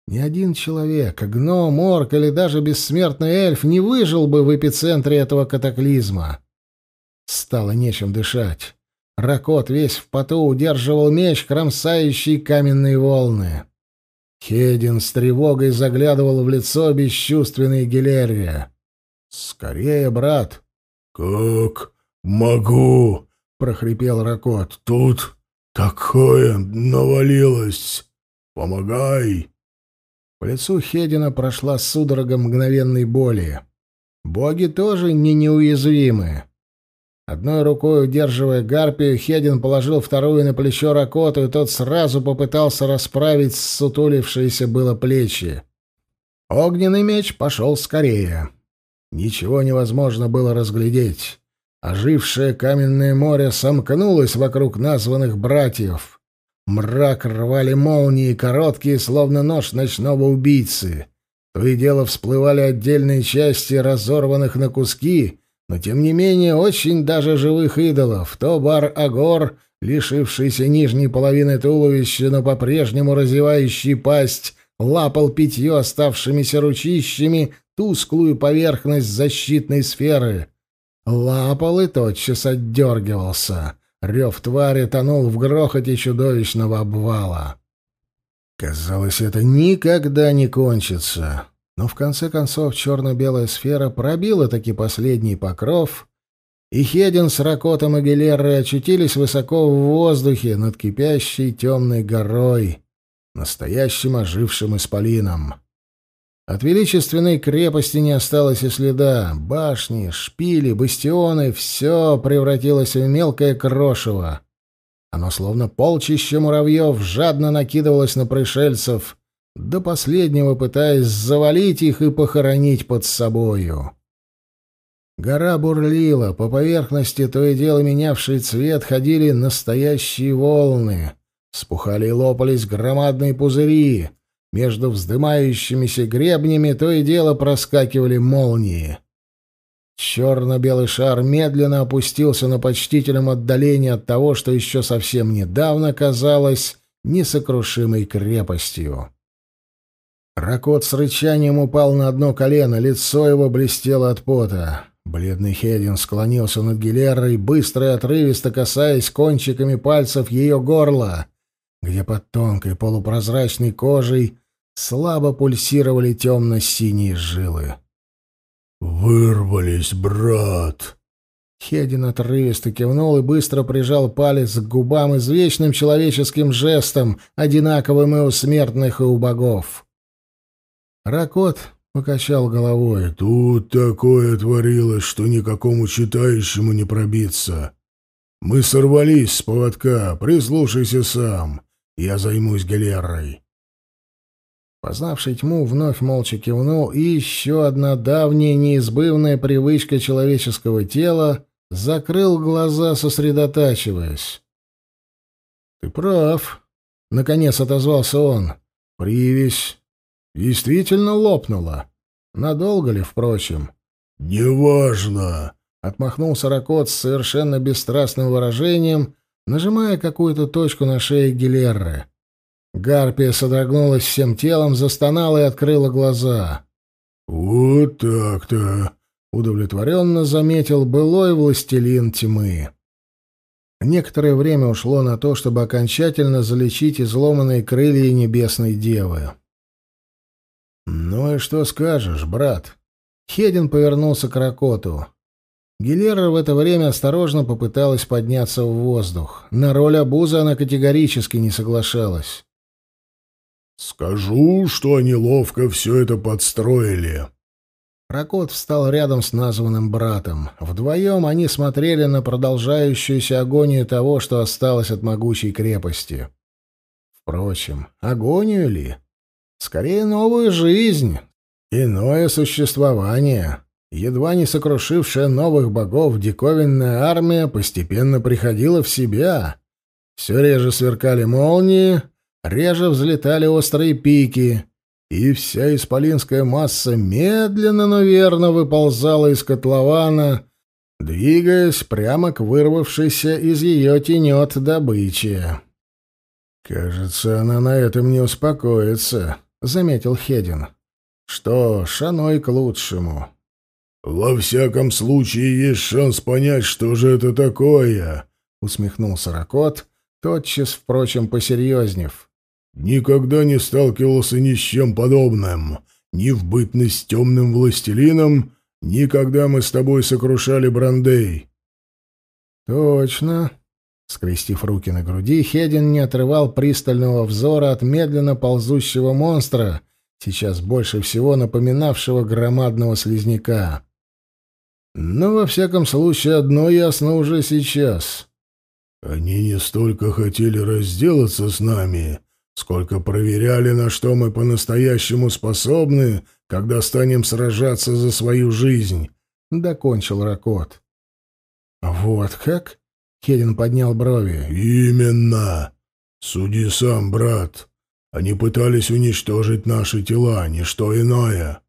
Ни один человек, гном, орк или даже бессмертный эльф не выжил бы в эпицентре этого катаклизма. Стало нечем дышать. Ракот весь в поту удерживал меч, кромсающий каменные волны. Хедин с тревогой заглядывал в лицо бесчувственной Гилерия. «Скорее, брат!» «Как могу?» — прохрипел Ракот. «Тут такое навалилось! Помогай!» По лицу Хедина прошла судорога мгновенной боли. Боги тоже не неуязвимы. Одной рукой удерживая гарпию, Хедин положил вторую на плечо Ракоту, и тот сразу попытался расправить сутулившиеся было плечи. Огненный меч пошел скорее. ничего невозможно было разглядеть. Ожившее каменное море сомкнулось вокруг названных братьев. Мрак рвали молнии, короткие, словно нож ночного убийцы. То и дело всплывали отдельные части разорванных на куски, но тем не менее очень даже живых идолов. То бар-агор, лишившийся нижней половины туловища, но по-прежнему разевающий пасть, лапал пятью оставшимися ручищами тусклую поверхность защитной сферы — Лапал и тотчас отдергивался. Рев твари тонул в грохоте чудовищного обвала. Казалось, это никогда не кончится. Но в конце концов черно-белая сфера пробила таки последний покров, и Хедин с Ракотом и Гелерой очутились высоко в воздухе над кипящей темной горой, настоящим ожившим исполином. От величественной крепости не осталось и следа. Башни, шпили, бастионы — все превратилось в мелкое крошево. Оно, словно полчище муравьев, жадно накидывалось на пришельцев, до последнего пытаясь завалить их и похоронить под собою. Гора бурлила, по поверхности то и дело менявший цвет ходили настоящие волны. Спухали и лопались громадные пузыри, между вздымающимися гребнями то и дело проскакивали молнии. Черно-белый шар медленно опустился на почтительном отдалении от того, что еще совсем недавно казалось несокрушимой крепостью. Ракот с рычанием упал на одно колено, лицо его блестело от пота. Бледный Хедин склонился над Гилерой, быстро и отрывисто касаясь кончиками пальцев ее горла, где под тонкой полупрозрачной кожей слабо пульсировали темно-синие жилы. «Вырвались, брат!» Хедин отрывисто кивнул и быстро прижал палец к губам извечным человеческим жестом, одинаковым и у смертных, и у богов. Ракот покачал головой. «Тут такое творилось, что никакому читающему не пробиться. Мы сорвались с поводка, прислушайся сам, я займусь галерой». Познавший тьму, вновь молча кивнул, и еще одна давняя неизбывная привычка человеческого тела закрыл глаза, сосредотачиваясь. «Ты прав», — наконец отозвался он. «Привязь действительно лопнула. Надолго ли, впрочем?» «Неважно», — отмахнулся Ракот с совершенно бесстрастным выражением, нажимая какую-то точку на шее Гилерры. Гарпия содрогнулась всем телом, застонала и открыла глаза. «Вот так-то!» — удовлетворенно заметил былой властелин тьмы. Некоторое время ушло на то, чтобы окончательно залечить изломанные крылья небесной девы. «Ну и что скажешь, брат?» Хедин повернулся к Ракоту. Гилера в это время осторожно попыталась подняться в воздух. На роль обузы она категорически не соглашалась. «Скажу, что они ловко все это подстроили». Прокот встал рядом с названным братом. Вдвоем они смотрели на продолжающуюся агонию того, что осталось от могучей крепости. Впрочем, агонию ли? Скорее, новую жизнь, иное существование. Едва не сокрушившая новых богов, диковинная армия постепенно приходила в себя. Все реже сверкали молнии, реже взлетали острые пики, и вся исполинская масса медленно, но верно выползала из котлована, двигаясь прямо к вырвавшейся из ее тенет добыче. «Кажется, она на этом не успокоится», — заметил Хедин. «Что ж, оно и к лучшему». «Во всяком случае, есть шанс понять, что же это такое», — усмехнулся Ракот, тотчас, впрочем, посерьезнев. Никогда не сталкивался ни с чем подобным. Ни в бытность темным властелином, ни когда мы с тобой сокрушали Брандей. Точно. Скрестив руки на груди, Хедин не отрывал пристального взора от медленно ползущего монстра, сейчас больше всего напоминавшего громадного слизняка. Но, во всяком случае, одно ясно уже сейчас. Они не столько хотели разделаться с нами, сколько проверяли, на что мы по-настоящему способны, когда станем сражаться за свою жизнь», — докончил Ракот. «Вот как?» — Хедин поднял брови. «Именно. Суди сам, брат. Они пытались уничтожить наши тела, ни что иное.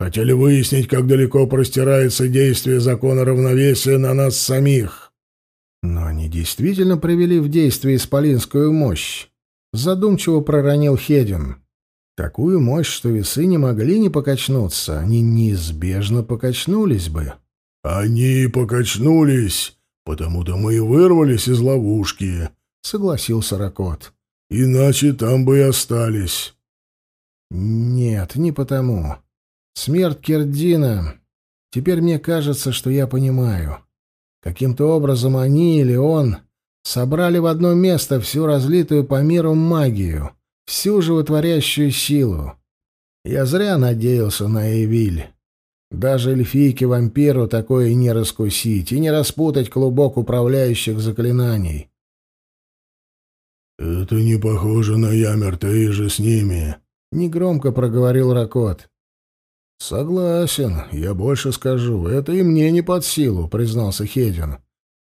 Хотели выяснить, как далеко простирается действие закона равновесия на нас самих. Но они действительно привели в действие исполинскую мощь. Задумчиво проронил Хедин. Такую мощь, что весы не могли не покачнуться, они неизбежно покачнулись бы. «Они покачнулись, потому-то мы и вырвались из ловушки», — согласился Ракот. «Иначе там бы и остались». «Нет, не потому. Смерть Кердина. Теперь мне кажется, что я понимаю. Каким-то образом они или он собрали в одно место всю разлитую по миру магию, всю животворящую силу. Я зря надеялся на Эвиль. Даже эльфийке-вампиру такое не раскусить и не распутать клубок управляющих заклинаний. «Это не похоже на Ямерта и же с ними», — негромко проговорил Ракот. «Согласен, я больше скажу. Это и мне не под силу», — признался Хедин.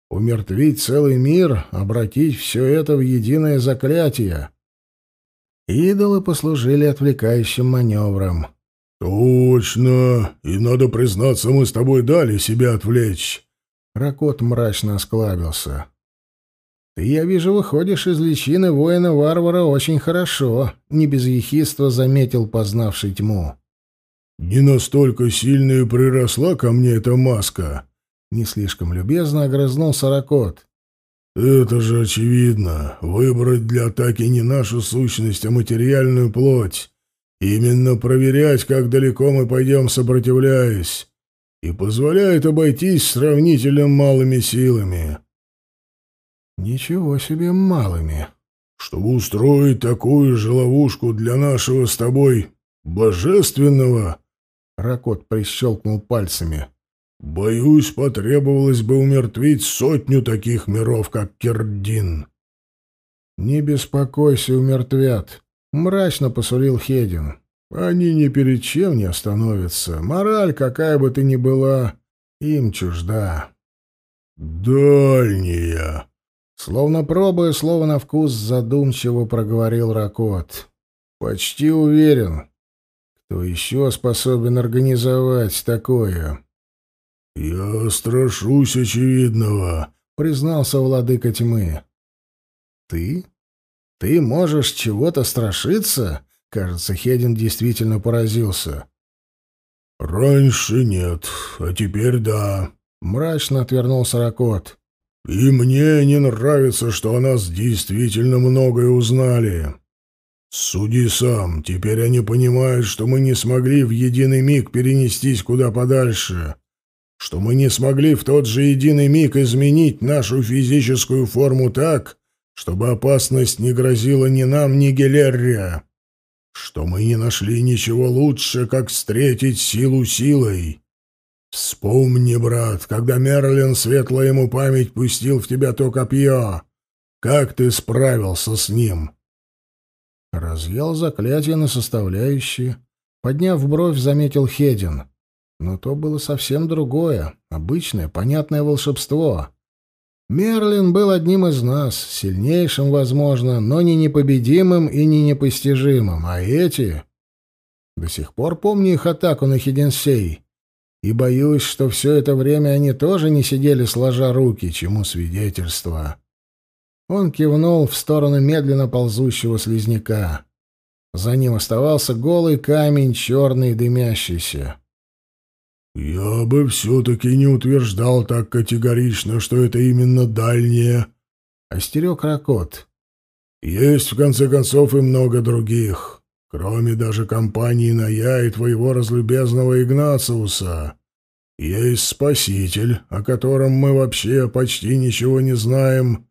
«Умертвить целый мир, обратить все это в единое заклятие». Идолы послужили отвлекающим маневром. «Точно! И, надо признаться, мы с тобой дали себя отвлечь!» Ракот мрачно осклабился. «Ты, я вижу, выходишь из личины воина-варвара очень хорошо», — не без ехидства заметил познавший тьму. «Не настолько сильно и приросла ко мне эта маска!» Не слишком любезно огрызнулся Ракот. «Это же очевидно. Выбрать для атаки не нашу сущность, а материальную плоть. Именно проверять, как далеко мы пойдем, сопротивляясь. И позволяет обойтись сравнительно малыми силами». «Ничего себе малыми!» «Чтобы устроить такую же ловушку для нашего с тобой божественного...» Ракот прищелкнул пальцами. «Боюсь, потребовалось бы умертвить сотню таких миров, как Кердин». «Не беспокойся, умертвят», — мрачно посулил Хедин. «Они ни перед чем не остановятся. Мораль, какая бы ты ни была, им чужда». «Дальняя», Словно пробуя слово на вкус, задумчиво проговорил Ракот. «Почти уверен, кто еще способен организовать такое?» «Я страшусь очевидного», — признался владыка тьмы. «Ты? Ты можешь чего-то страшиться?» Кажется, Хедин действительно поразился. «Раньше нет, а теперь да», — мрачно отвернулся Ракот. «И мне не нравится, что о нас действительно многое узнали. Суди сам, теперь они понимают, что мы не смогли в единый миг перенестись куда подальше, что мы не смогли в тот же единый миг изменить нашу физическую форму так, чтобы опасность не грозила ни нам, ни Гелерре, что мы не нашли ничего лучше, как встретить силу силой. Вспомни, брат, когда Мерлин, светлая ему память, пустил в тебя то копье, как ты справился с ним?» Разъял заклятие на составляющие. Подняв бровь, заметил Хедин. Но то было совсем другое, обычное, понятное волшебство. Мерлин был одним из нас, сильнейшим, возможно, но не непобедимым и не непостижимым, а эти... До сих пор помню их атаку на Хиденсей, и боюсь, что все это время они тоже не сидели сложа руки, чему свидетельство. Он кивнул в сторону медленно ползущего слизняка. За ним оставался голый камень, черный и дымящийся. «Я бы все-таки не утверждал так категорично, что это именно дальнее», — остерег Ракот. «Есть, в конце концов, и много других, кроме даже компании Ная и твоего разлюбезного Игнациуса. Есть Спаситель, о котором мы вообще почти ничего не знаем,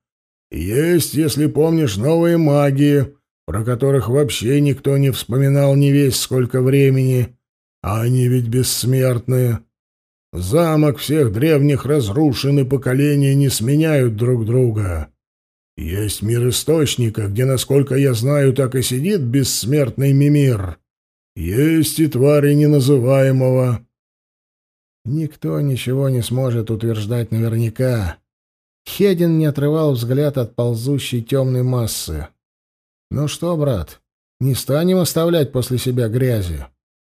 есть, если помнишь, новые маги, про которых вообще никто не вспоминал не весь сколько времени, а они ведь бессмертные. Замок всех древних разрушен, и поколения не сменяют друг друга. Есть мир Источника, где, насколько я знаю, так и сидит бессмертный Мимир. Есть и твари неназываемого. Никто ничего не сможет утверждать наверняка. Хедин не отрывал взгляд от ползущей темной массы. «Ну что, брат, не станем оставлять после себя грязи?»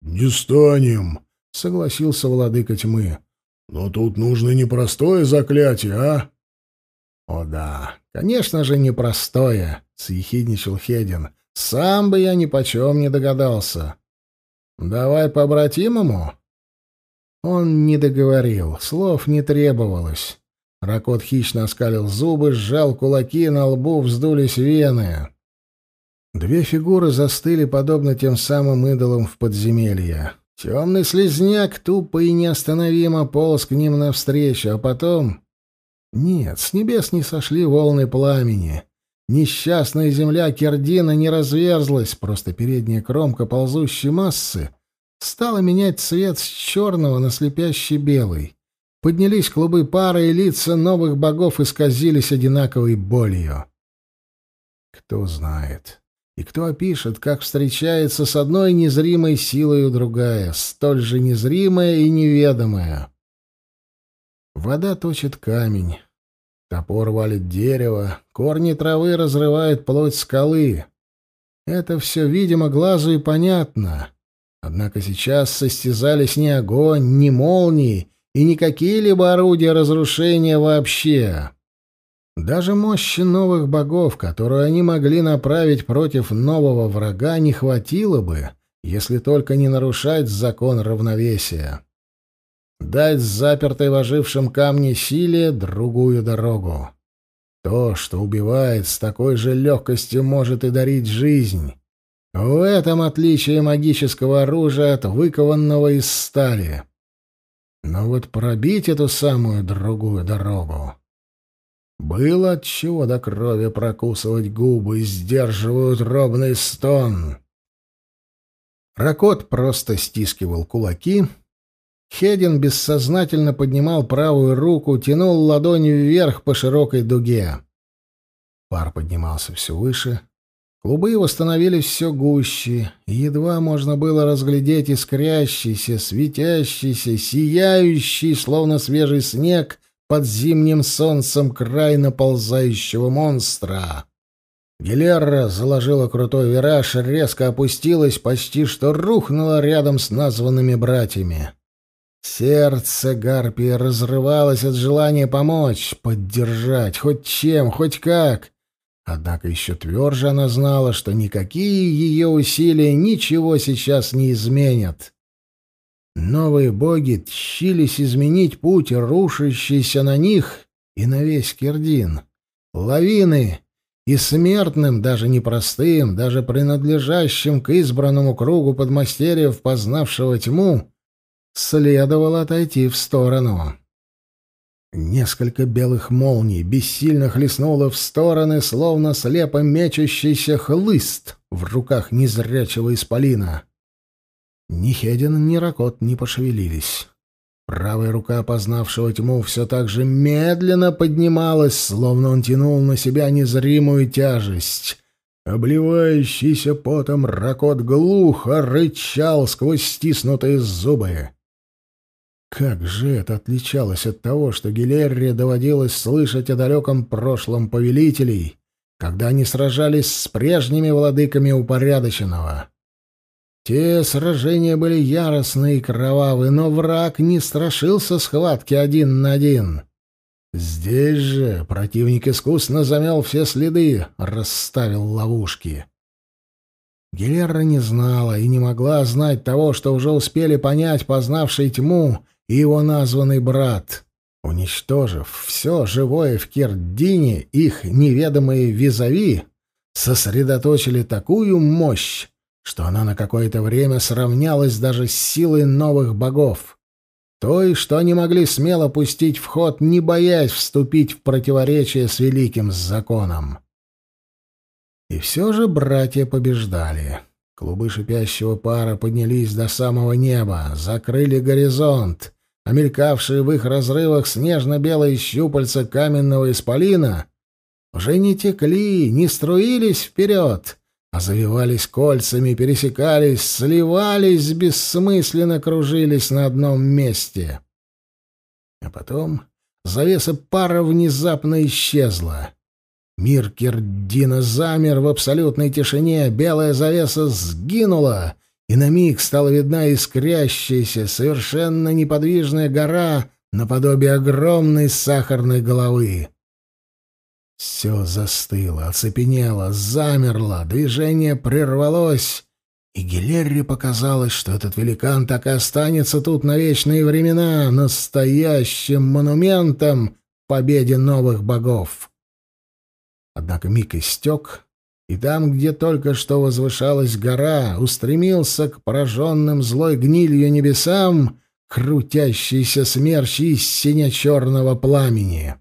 «Не станем», — согласился владыка тьмы. «Но тут нужно непростое заклятие, а?» «О да, конечно же, непростое», — съехидничал Хедин. «Сам бы я ни почем не догадался. Давай по-братимому?» Он не договорил, слов не требовалось. Ракот хищно оскалил зубы, сжал кулаки, на лбу вздулись вены. Две фигуры застыли, подобно тем самым идолам в подземелье. Темный слезняк тупо и неостановимо полз к ним навстречу, а потом... Нет, с небес не сошли волны пламени. Несчастная земля Кердина не разверзлась, просто передняя кромка ползущей массы стала менять цвет с черного на слепящий белый. Поднялись клубы пары, и лица новых богов исказились одинаковой болью. Кто знает, и кто опишет, как встречается с одной незримой силой другая, столь же незримая и неведомая. Вода точит камень, топор валит дерево, корни травы разрывают плоть скалы. Это все видимо глазу и понятно. Однако сейчас состязались не огонь, не молнии и не какие-либо орудия разрушения вообще. Даже мощи новых богов, которую они могли направить против нового врага, не хватило бы, если только не нарушать закон равновесия. Дать запертой в ожившем камне силе другую дорогу. То, что убивает, с такой же легкостью может и дарить жизнь. В этом отличие магического оружия от выкованного из стали. Но вот пробить эту самую другую дорогу... Было от чего до крови прокусывать губы и сдерживают робный стон. Ракот просто стискивал кулаки. Хедин бессознательно поднимал правую руку, тянул ладонь вверх по широкой дуге. Пар поднимался все выше — Клубы его становились все гуще, едва можно было разглядеть искрящийся, светящийся, сияющий, словно свежий снег, под зимним солнцем край наползающего монстра. Гелерра заложила крутой вираж, резко опустилась, почти что рухнула рядом с названными братьями. Сердце Гарпии разрывалось от желания помочь, поддержать, хоть чем, хоть как. Однако еще тверже она знала, что никакие ее усилия ничего сейчас не изменят. Новые боги тщились изменить путь, рушащийся на них и на весь Кирдин. Лавины и смертным, даже непростым, даже принадлежащим к избранному кругу подмастерьев, познавшего тьму, следовало отойти в сторону. Несколько белых молний бессильно хлестнуло в стороны, словно слепо мечущийся хлыст в руках незрячего исполина. Ни Хедин, ни Ракот не пошевелились. Правая рука опознавшего тьму все так же медленно поднималась, словно он тянул на себя незримую тяжесть. Обливающийся потом Ракот глухо рычал сквозь стиснутые зубы. Как же это отличалось от того, что Гилерри доводилось слышать о далеком прошлом повелителей, когда они сражались с прежними владыками упорядоченного. Те сражения были яростные и кровавые, но враг не страшился схватки один на один. Здесь же противник искусно замел все следы, расставил ловушки. Гилерра не знала и не могла знать того, что уже успели понять познавшие тьму и его названный брат. Уничтожив все живое в Кердине, их неведомые визави сосредоточили такую мощь, что она на какое-то время сравнялась даже с силой новых богов. Той, что они могли смело пустить в ход, не боясь вступить в противоречие с великим законом. И все же братья побеждали. Клубы шипящего пара поднялись до самого неба, закрыли горизонт, а мелькавшие в их разрывах снежно-белые щупальца каменного исполина уже не текли, не струились вперед, а завивались кольцами, пересекались, сливались, бессмысленно кружились на одном месте. А потом завеса пара внезапно исчезла. Мир Кирдина замер в абсолютной тишине, белая завеса сгинула, и на миг стала видна искрящаяся, совершенно неподвижная гора наподобие огромной сахарной головы. Все застыло, оцепенело, замерло, движение прервалось, и Гилерри показалось, что этот великан так и останется тут на вечные времена, настоящим монументом победе новых богов. Однако миг истек, и там, где только что возвышалась гора, устремился к пораженным злой гнилью небесам крутящийся смерч из сине-черного пламени.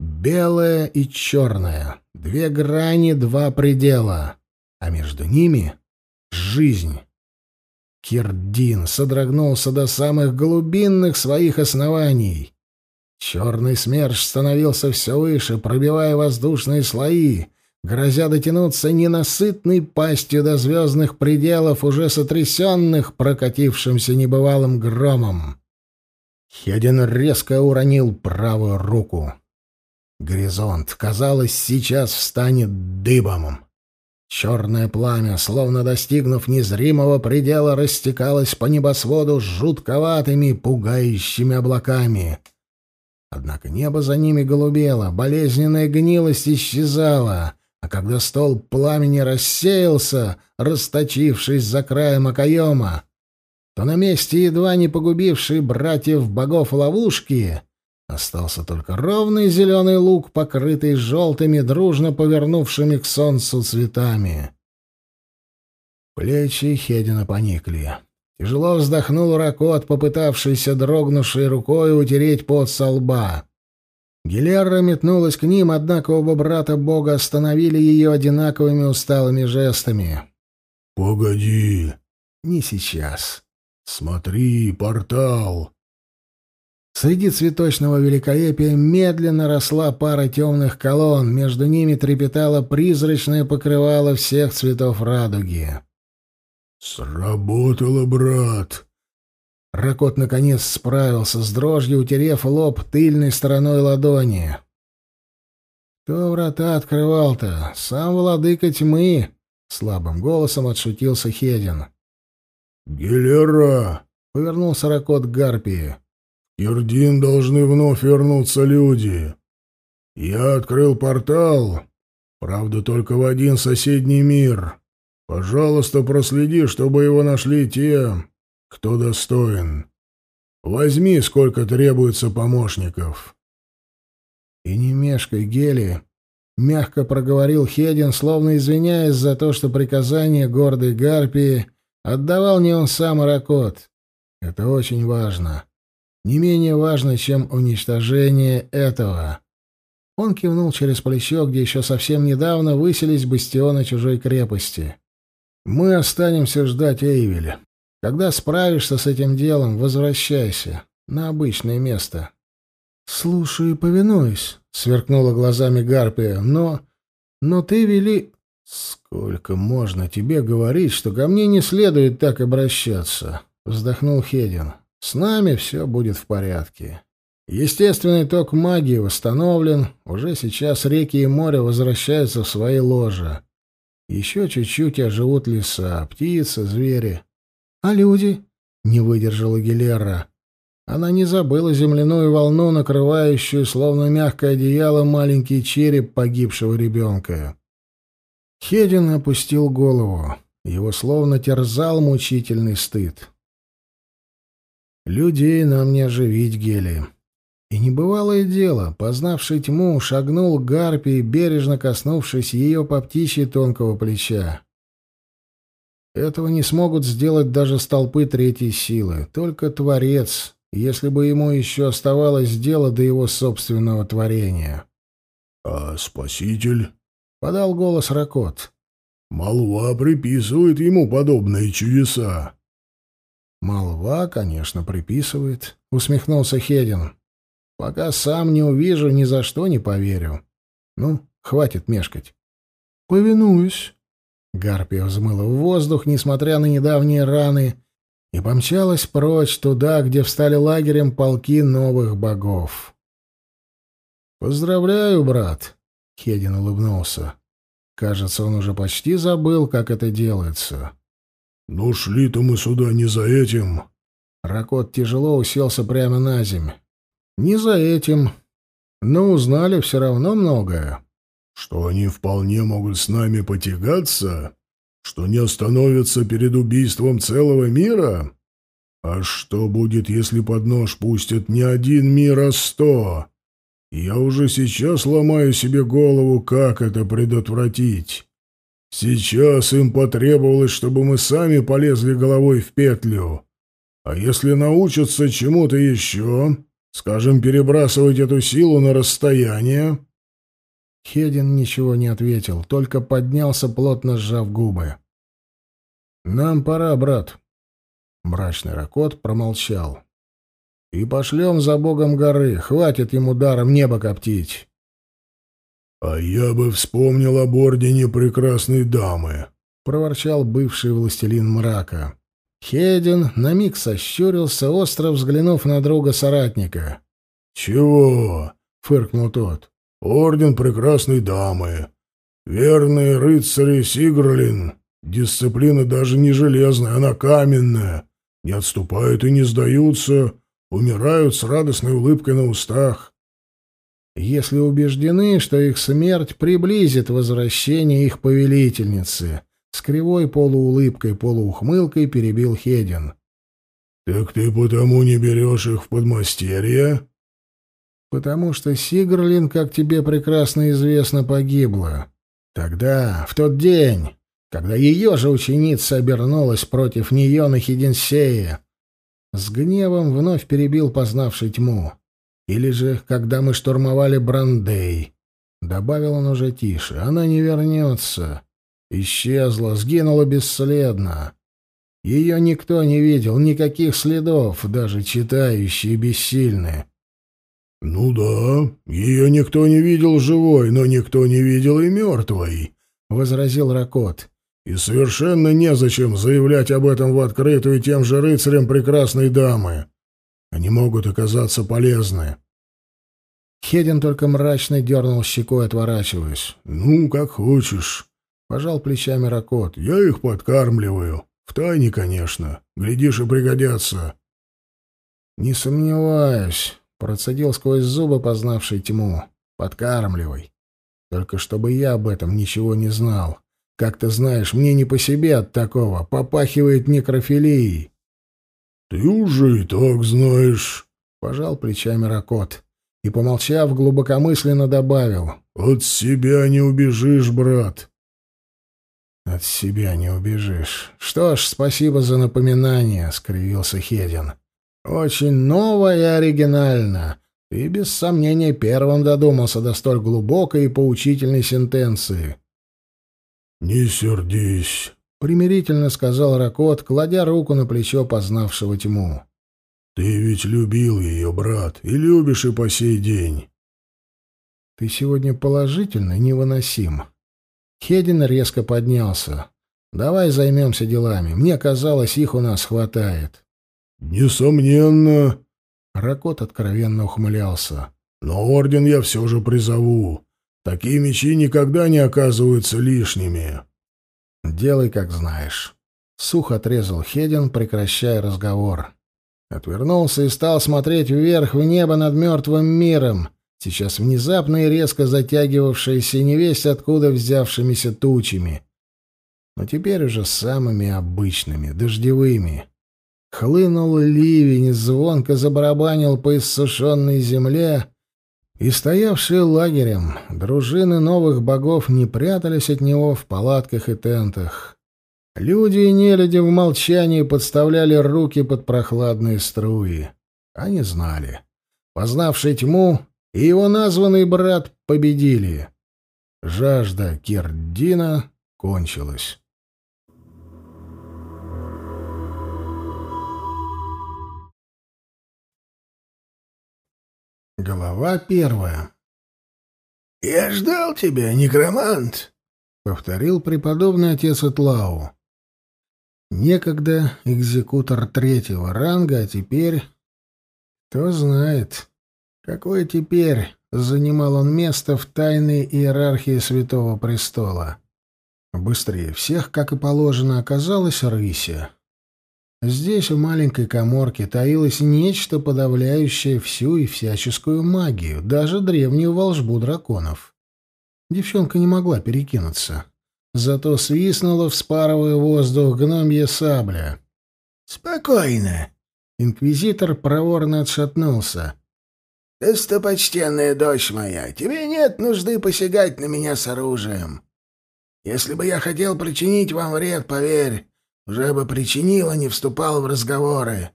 Белое и черное, две грани, два предела, а между ними — жизнь. Кирдин содрогнулся до самых глубинных своих оснований. Черный смерч становился все выше, пробивая воздушные слои, грозя дотянуться ненасытной пастью до звездных пределов, уже сотрясенных прокатившимся небывалым громом. Хедин резко уронил правую руку. Горизонт, казалось, сейчас встанет дыбом. Черное пламя, словно достигнув незримого предела, растекалось по небосводу жутковатыми, пугающими облаками. Однако небо за ними голубело, болезненная гнилость исчезала, а когда стол пламени рассеялся, расточившись за краем окоема, то на месте едва не погубившей братьев богов ловушки Остался только ровный зеленый луг, покрытый желтыми, дружно повернувшими к солнцу цветами. Плечи Хедина поникли. Тяжело вздохнул Ракот, попытавшийся дрогнувшей рукой утереть пот со лба. Гилерра метнулась к ним, однако оба брата бога остановили ее одинаковыми усталыми жестами. «Погоди!» «Не сейчас!» «Смотри, портал!» Среди цветочного великолепия медленно росла пара темных колонн, между ними трепетало призрачное покрывало всех цветов радуги. «Сработало, брат!» Ракот наконец справился с дрожью, утерев лоб тыльной стороной ладони. «Кто врата открывал-то? Сам владыка тьмы!» — слабым голосом отшутился Хедин. «Гелера!» — повернулся Ракот к Гарпии. Ирдин должны вновь вернуться люди. Я открыл портал, правда, только в один соседний мир. Пожалуйста, проследи, чтобы его нашли те, кто достоин. Возьми, сколько требуется помощников. И не мешкай, Гели, — мягко проговорил Хедин, словно извиняясь за то, что приказание гордой Гарпии отдавал не он сам, а Ракот. Это очень важно не менее важно, чем уничтожение этого. Он кивнул через плечо, где еще совсем недавно высились бастионы чужой крепости. «Мы останемся ждать Эйвеля. Когда справишься с этим делом, возвращайся на обычное место». «Слушаю и повинуюсь», — сверкнула глазами Гарпия. «Но... но ты вели...» «Сколько можно тебе говорить, что ко мне не следует так обращаться?» — вздохнул Хедин. С нами все будет в порядке. Естественный ток магии восстановлен, уже сейчас реки и море возвращаются в свои ложа. Еще чуть-чуть оживут леса, птицы, звери. А люди? Не выдержала Гилера. Она не забыла земляную волну, накрывающую, словно мягкое одеяло, маленький череп погибшего ребенка. Хедин опустил голову. Его словно терзал мучительный стыд. Людей нам не оживить, Гели. И небывалое дело, познавший тьму, шагнул к гарпии, бережно коснувшись ее по птичьи тонкого плеча. Этого не смогут сделать даже столпы третьей силы, только Творец, если бы ему еще оставалось дело до его собственного творения. — А Спаситель? — подал голос Ракот. — Молва приписывает ему подобные чудеса. «Молва, конечно, приписывает», — усмехнулся Хедин. «Пока сам не увижу, ни за что не поверю. Ну, хватит мешкать. Повинуюсь. Гарпия взмыла в воздух, несмотря на недавние раны, и помчалась прочь туда, где встали лагерем полки новых богов. «Поздравляю, брат!» — Хедин улыбнулся. Кажется, он уже почти забыл, как это делается. «Ну, шли-то мы сюда не за этим». Ракот тяжело уселся прямо на земь. «Не за этим. Но узнали все равно многое». «Что они вполне могут с нами потягаться? Что не остановятся перед убийством целого мира? А что будет, если под нож пустят не один мир, а сто?» Я уже сейчас ломаю себе голову, как это предотвратить. Сейчас им потребовалось, чтобы мы сами полезли головой в петлю. А если научатся чему-то еще, скажем, перебрасывать эту силу на расстояние...» Хедин ничего не ответил, только поднялся, плотно сжав губы. «Нам пора, брат». Мрачный Ракот промолчал. И пошлем за богом горы, хватит ему даром небо коптить. — А я бы вспомнил об ордене прекрасной дамы, — проворчал бывший властелин мрака. Хедин на миг сощурился, остро взглянув на друга-соратника. — Чего? — фыркнул тот. — Орден прекрасной дамы. Верные рыцари Сигрлин. Дисциплина даже не железная, она каменная. Не отступают и не сдаются, умирают с радостной улыбкой на устах. Если убеждены, что их смерть приблизит возвращение их повелительницы, с кривой полуулыбкой, полуухмылкой перебил Хедин. «Так ты потому не берешь их в подмастерье?» «Потому что Сигрлин, как тебе прекрасно известно, погибла. Тогда, в тот день, когда ее же ученица обернулась против нее на Хиденсее, с гневом вновь перебил познавший тьму. Или же, когда мы штурмовали Брандей. Добавил он уже тише. Она не вернется. Исчезла, сгинула бесследно. Ее никто не видел, никаких следов, даже читающие бессильны. «Ну да, ее никто не видел живой, но никто не видел и мертвой», — возразил Ракот. И совершенно незачем заявлять об этом в открытую тем же рыцарям прекрасной дамы. Они могут оказаться полезны. Хедин только мрачно дернул щекой, отворачиваясь. «Ну, как хочешь», — пожал плечами Ракот. «Я их подкармливаю. Втайне, конечно. Глядишь, и пригодятся». «Не сомневаюсь», — процедил сквозь зубы, познавший тьму. «Подкармливай. Только чтобы я об этом ничего не знал. Как ты знаешь, мне не по себе от такого. Попахивает некрофилией. — Ты уже и так знаешь, — пожал плечами Ракот. И, помолчав, глубокомысленно добавил. — От себя не убежишь, брат. — От себя не убежишь. Что ж, спасибо за напоминание, — скривился Хедин. — Очень ново и оригинально. Ты, без сомнения, первым додумался до столь глубокой и поучительной сентенции. — «Не сердись», — примирительно сказал Ракот, кладя руку на плечо познавшего тьму. «Ты ведь любил ее, брат, и любишь и по сей день». «Ты сегодня положительно невыносим». Хедин резко поднялся. «Давай займемся делами. Мне казалось, их у нас хватает». «Несомненно». Ракот откровенно ухмылялся. «Но орден я все же призову. Такие мечи никогда не оказываются лишними. Делай, как знаешь. Сухо отрезал Хедин, прекращая разговор. Отвернулся и стал смотреть вверх в небо над мертвым миром, сейчас внезапно и резко затягивавшееся невесть откуда взявшимися тучами. Но теперь уже самыми обычными, дождевыми. Хлынул ливень, звонко забарабанил по иссушенной земле, и стоявшие лагерем дружины новых богов не прятались от него в палатках и тентах. Люди и нелюди в молчании подставляли руки под прохладные струи. Они знали. Познавший тьму и его названный брат победили. Жажда Кердина кончилась. Глава первая «Я ждал тебя, некромант», — повторил преподобный отец Этлау. Некогда экзекутор третьего ранга, а теперь... Кто знает, какое теперь занимал он место в тайной иерархии Святого Престола. Быстрее всех, как и положено, оказалась Рыся. Здесь, в маленькой коморке, таилось нечто, подавляющее всю и всяческую магию, даже древнюю волжбу драконов. Девчонка не могла перекинуться. Зато свистнула, вспарывая воздух, гномья сабля. «Спокойно!» Инквизитор проворно отшатнулся. «Достопочтенная дочь моя, тебе нет нужды посягать на меня с оружием. Если бы я хотел причинить вам вред, поверь, уже бы причинил, а не вступал в разговоры.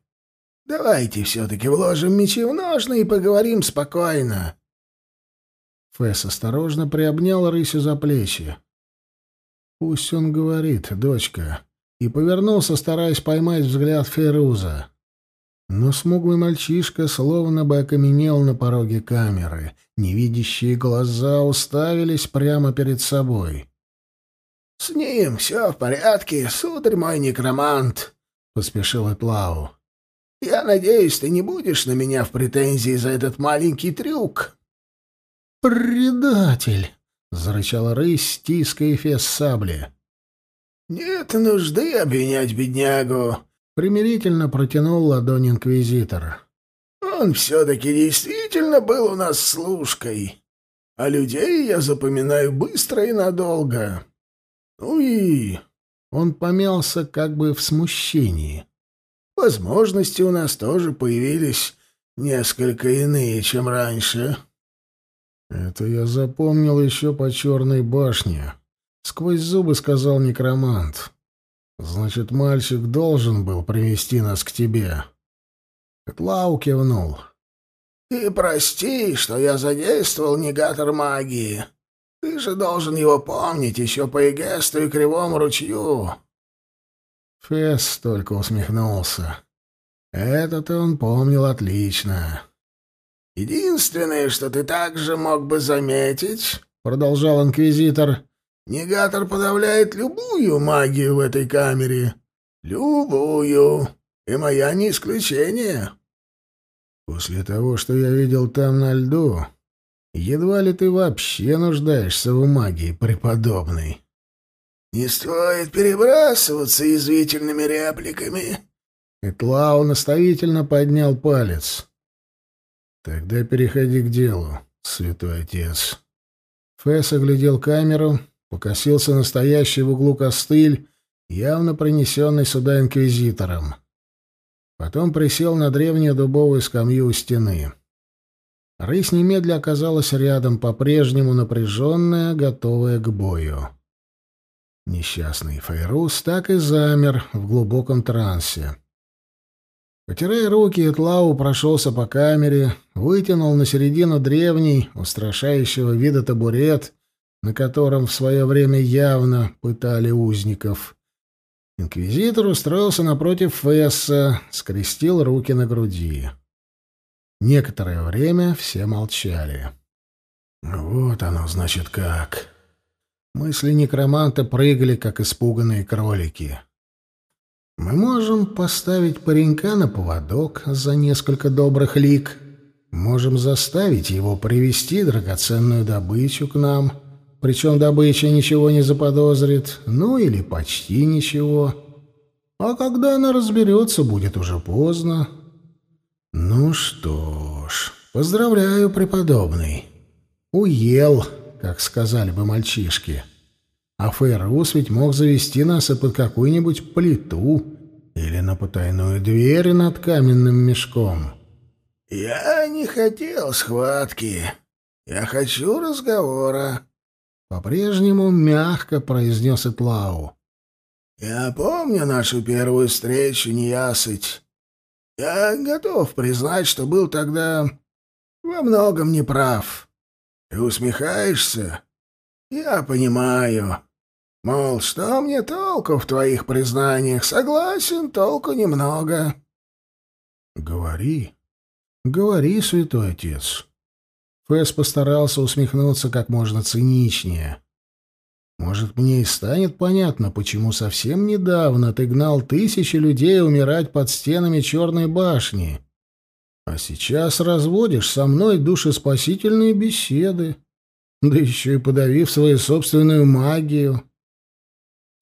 Давайте все-таки вложим мечи в ножны и поговорим спокойно. Фэс осторожно приобнял рысю за плечи. «Пусть он говорит, дочка», и повернулся, стараясь поймать взгляд Фейруза. Но смуглый мальчишка словно бы окаменел на пороге камеры. Невидящие глаза уставились прямо перед собой. «С ним все в порядке, сударь мой некромант», — поспешил Этлау. «Я надеюсь, ты не будешь на меня в претензии за этот маленький трюк». «Предатель!» — зарычала рысь, стиская фес сабли. «Нет нужды обвинять беднягу», — примирительно протянул ладонь инквизитор. «Он все-таки действительно был у нас служкой, а людей я запоминаю быстро и надолго». Ну и он помялся как бы в смущении. Возможности у нас тоже появились несколько иные, чем раньше. Это я запомнил еще по черной башне. Сквозь зубы сказал некромант. Значит, мальчик должен был привести нас к тебе. Котлау кивнул. И прости, что я задействовал негатор магии. Ты же должен его помнить еще по Эгесту и Кривому ручью. Фесс только усмехнулся. Это-то он помнил отлично. «Единственное, что ты также мог бы заметить, — продолжал инквизитор, — негатор подавляет любую магию в этой камере. Любую. И моя не исключение». «После того, что я видел там на льду, Едва ли ты вообще нуждаешься в магии, преподобный. Не стоит перебрасываться язвительными репликами. Этлау наставительно поднял палец. Тогда переходи к делу, святой отец. Фэс оглядел камеру, покосился настоящий в углу костыль, явно принесенный сюда инквизитором. Потом присел на древнюю дубовую скамью у стены. Рысь немедля оказалась рядом, по-прежнему напряженная, готовая к бою. Несчастный Фейрус так и замер в глубоком трансе. Потирая руки, Этлау прошелся по камере, вытянул на середину древний, устрашающего вида табурет, на котором в свое время явно пытали узников. Инквизитор устроился напротив Фесса, скрестил руки на груди. Некоторое время все молчали. «Вот оно, значит, как!» Мысли некроманта прыгали, как испуганные кролики. «Мы можем поставить паренька на поводок за несколько добрых лик. Можем заставить его привести драгоценную добычу к нам, причем добыча ничего не заподозрит, ну или почти ничего. А когда она разберется, будет уже поздно, «Ну что ж, поздравляю, преподобный. Уел, как сказали бы мальчишки. А Фейрус ведь мог завести нас и под какую-нибудь плиту или на потайную дверь над каменным мешком». «Я не хотел схватки. Я хочу разговора», — по-прежнему мягко произнес Итлау. «Я помню нашу первую встречу, неясыть. Я готов признать, что был тогда во многом неправ. Ты усмехаешься? Я понимаю. Мол, что мне толку в твоих признаниях? Согласен, толку немного. Говори. Говори, святой отец. Фэс постарался усмехнуться как можно циничнее. Может, мне и станет понятно, почему совсем недавно ты гнал тысячи людей умирать под стенами Черной башни, а сейчас разводишь со мной душеспасительные беседы, да еще и подавив свою собственную магию.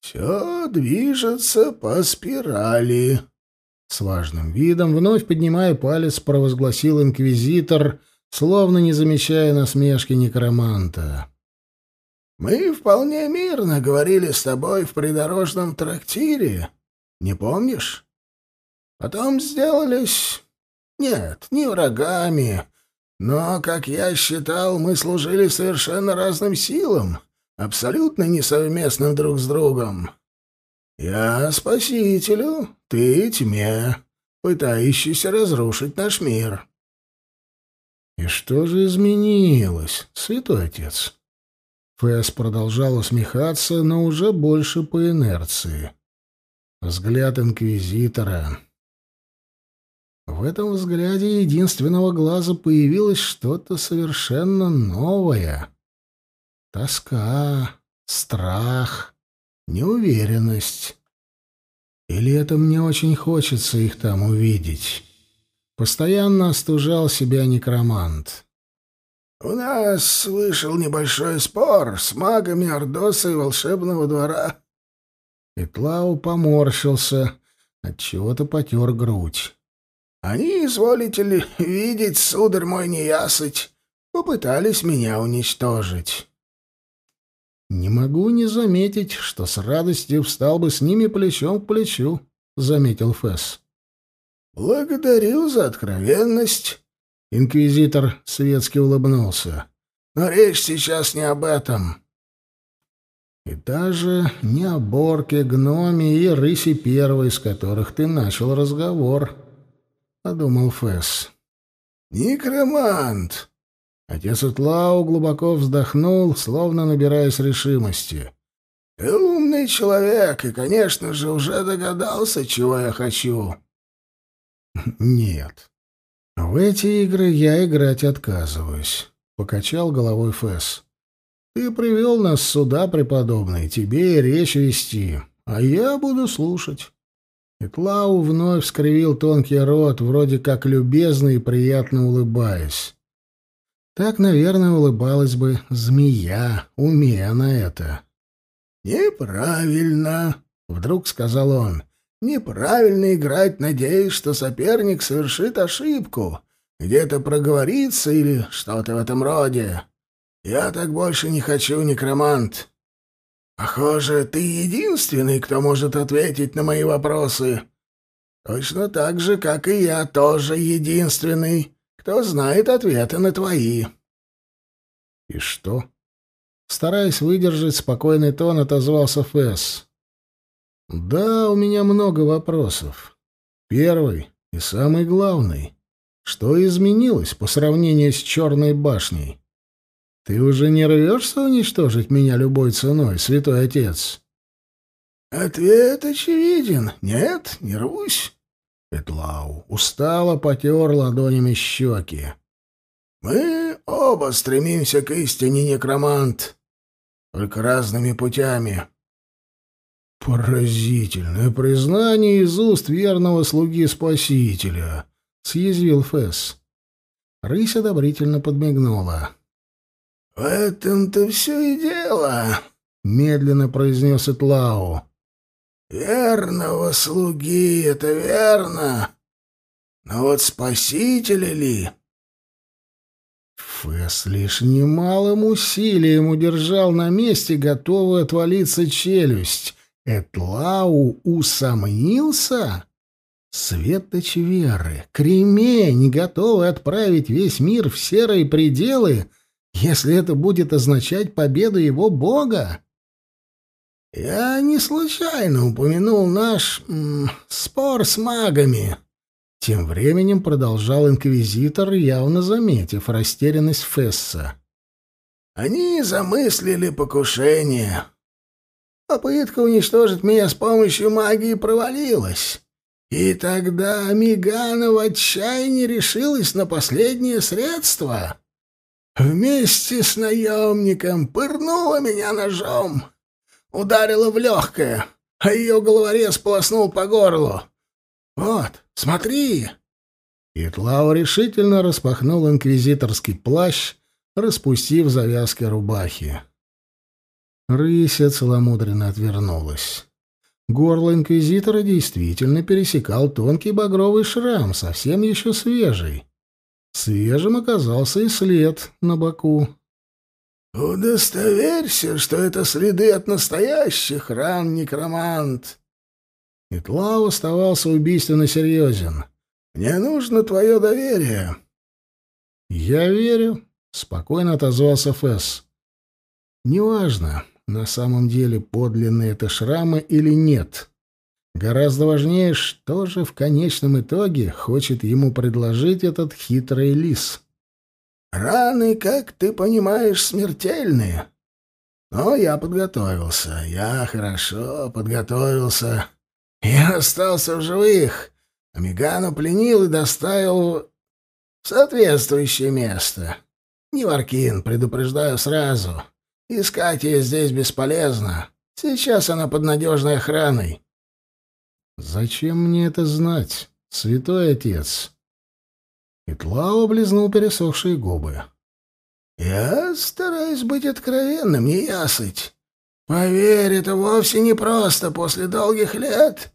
«Все движется по спирали», — с важным видом, вновь поднимая палец, провозгласил инквизитор, словно не замечая насмешки некроманта. «Мы вполне мирно говорили с тобой в придорожном трактире, не помнишь? Потом сделались... Нет, не врагами, но, как я считал, мы служили совершенно разным силам, абсолютно несовместным друг с другом. Я спасителю, ты тьме, пытающийся разрушить наш мир». И что же изменилось, святой отец? Фэс продолжал усмехаться, но уже больше по инерции. Взгляд инквизитора. В этом взгляде единственного глаза появилось что-то совершенно новое. Тоска, страх, неуверенность. Или это мне очень хочется их там увидеть? Постоянно остужал себя некромант. «У нас вышел небольшой спор с магами Ордоса и волшебного двора». Итлау поморщился, отчего-то потер грудь. «Они, изволите ли, видеть, сударь мой неясыть, попытались меня уничтожить». «Не могу не заметить, что с радостью встал бы с ними плечом к плечу», — заметил Фесс. «Благодарю за откровенность». Инквизитор светски улыбнулся. «Но речь сейчас не об этом». «И даже не о Борке, Гноме и Рысе Первой, с которых ты начал разговор», — подумал Фесс. «Некромант!» Отец Утлау глубоко вздохнул, словно набираясь решимости. «Ты умный человек и, конечно же, уже догадался, чего я хочу». «Нет. В эти игры я играть отказываюсь», — покачал головой Фэс. «Ты привел нас сюда, преподобный, тебе и речь вести, а я буду слушать». Итлау вновь скривил тонкий рот, вроде как любезно и приятно улыбаясь. Так, наверное, улыбалась бы змея, умея на это. «Неправильно», — вдруг сказал он. Неправильно играть, надеясь, что соперник совершит ошибку, где-то проговорится или что-то в этом роде. Я так больше не хочу, некромант. Похоже, ты единственный, кто может ответить на мои вопросы. Точно так же, как и я, тоже единственный, кто знает ответы на твои. И что? Стараясь выдержать спокойный тон, отозвался Фэс. Да, у меня много вопросов. Первый и самый главный. Что изменилось по сравнению с Черной башней? Ты уже не рвешься уничтожить меня любой ценой, святой отец? Ответ очевиден. Нет, не рвусь. Петлау устало потер ладонями щеки. Мы оба стремимся к истине, некромант. Только разными путями. «Поразительное признание из уст верного слуги Спасителя», — съязвил Фесс. Рысь одобрительно подмигнула. «В этом-то все и дело», — медленно произнес Этлау. «Верного слуги — это верно. Но вот спасителя ли?» Фесс лишь немалым усилием удержал на месте готовую отвалиться челюсть, Этлау усомнился? Светоч веры, кремень, готовый отправить весь мир в серые пределы, если это будет означать победу его бога? Я не случайно упомянул наш м, спор с магами. Тем временем продолжал инквизитор, явно заметив растерянность Фесса. Они замыслили покушение. Попытка уничтожить меня с помощью магии провалилась. И тогда Мигана в отчаянии решилась на последнее средство. вместе с наемником пырнула меня ножом, ударила в легкое, а ее головорез полоснул по горлу. Вот, смотри!» Итлау решительно распахнул инквизиторский плащ, распустив завязки рубахи. Рыся целомудренно отвернулась. Горло инквизитора действительно пересекал тонкий багровый шрам, совсем еще свежий. Свежим оказался и след на боку. «Удостоверься, что это следы от настоящих ран, некромант!» Итлау оставался убийственно серьезен. «Мне нужно твое доверие». «Я верю», — спокойно отозвался Фесс. «Неважно, на самом деле подлинные это шрамы или нет. Гораздо важнее, что же в конечном итоге хочет ему предложить этот хитрый лис». «Раны, как ты понимаешь, смертельные. Но я подготовился, я хорошо подготовился. Я остался в живых, Амигану пленил и доставил соответствующее место. Неваркин, предупреждаю сразу. Искать ее здесь бесполезно. Сейчас она под надежной охраной. Зачем мне это знать, святой отец? Итлау облизнул пересохшие губы. Я стараюсь быть откровенным, не ясыть. Поверь, это вовсе не просто после долгих лет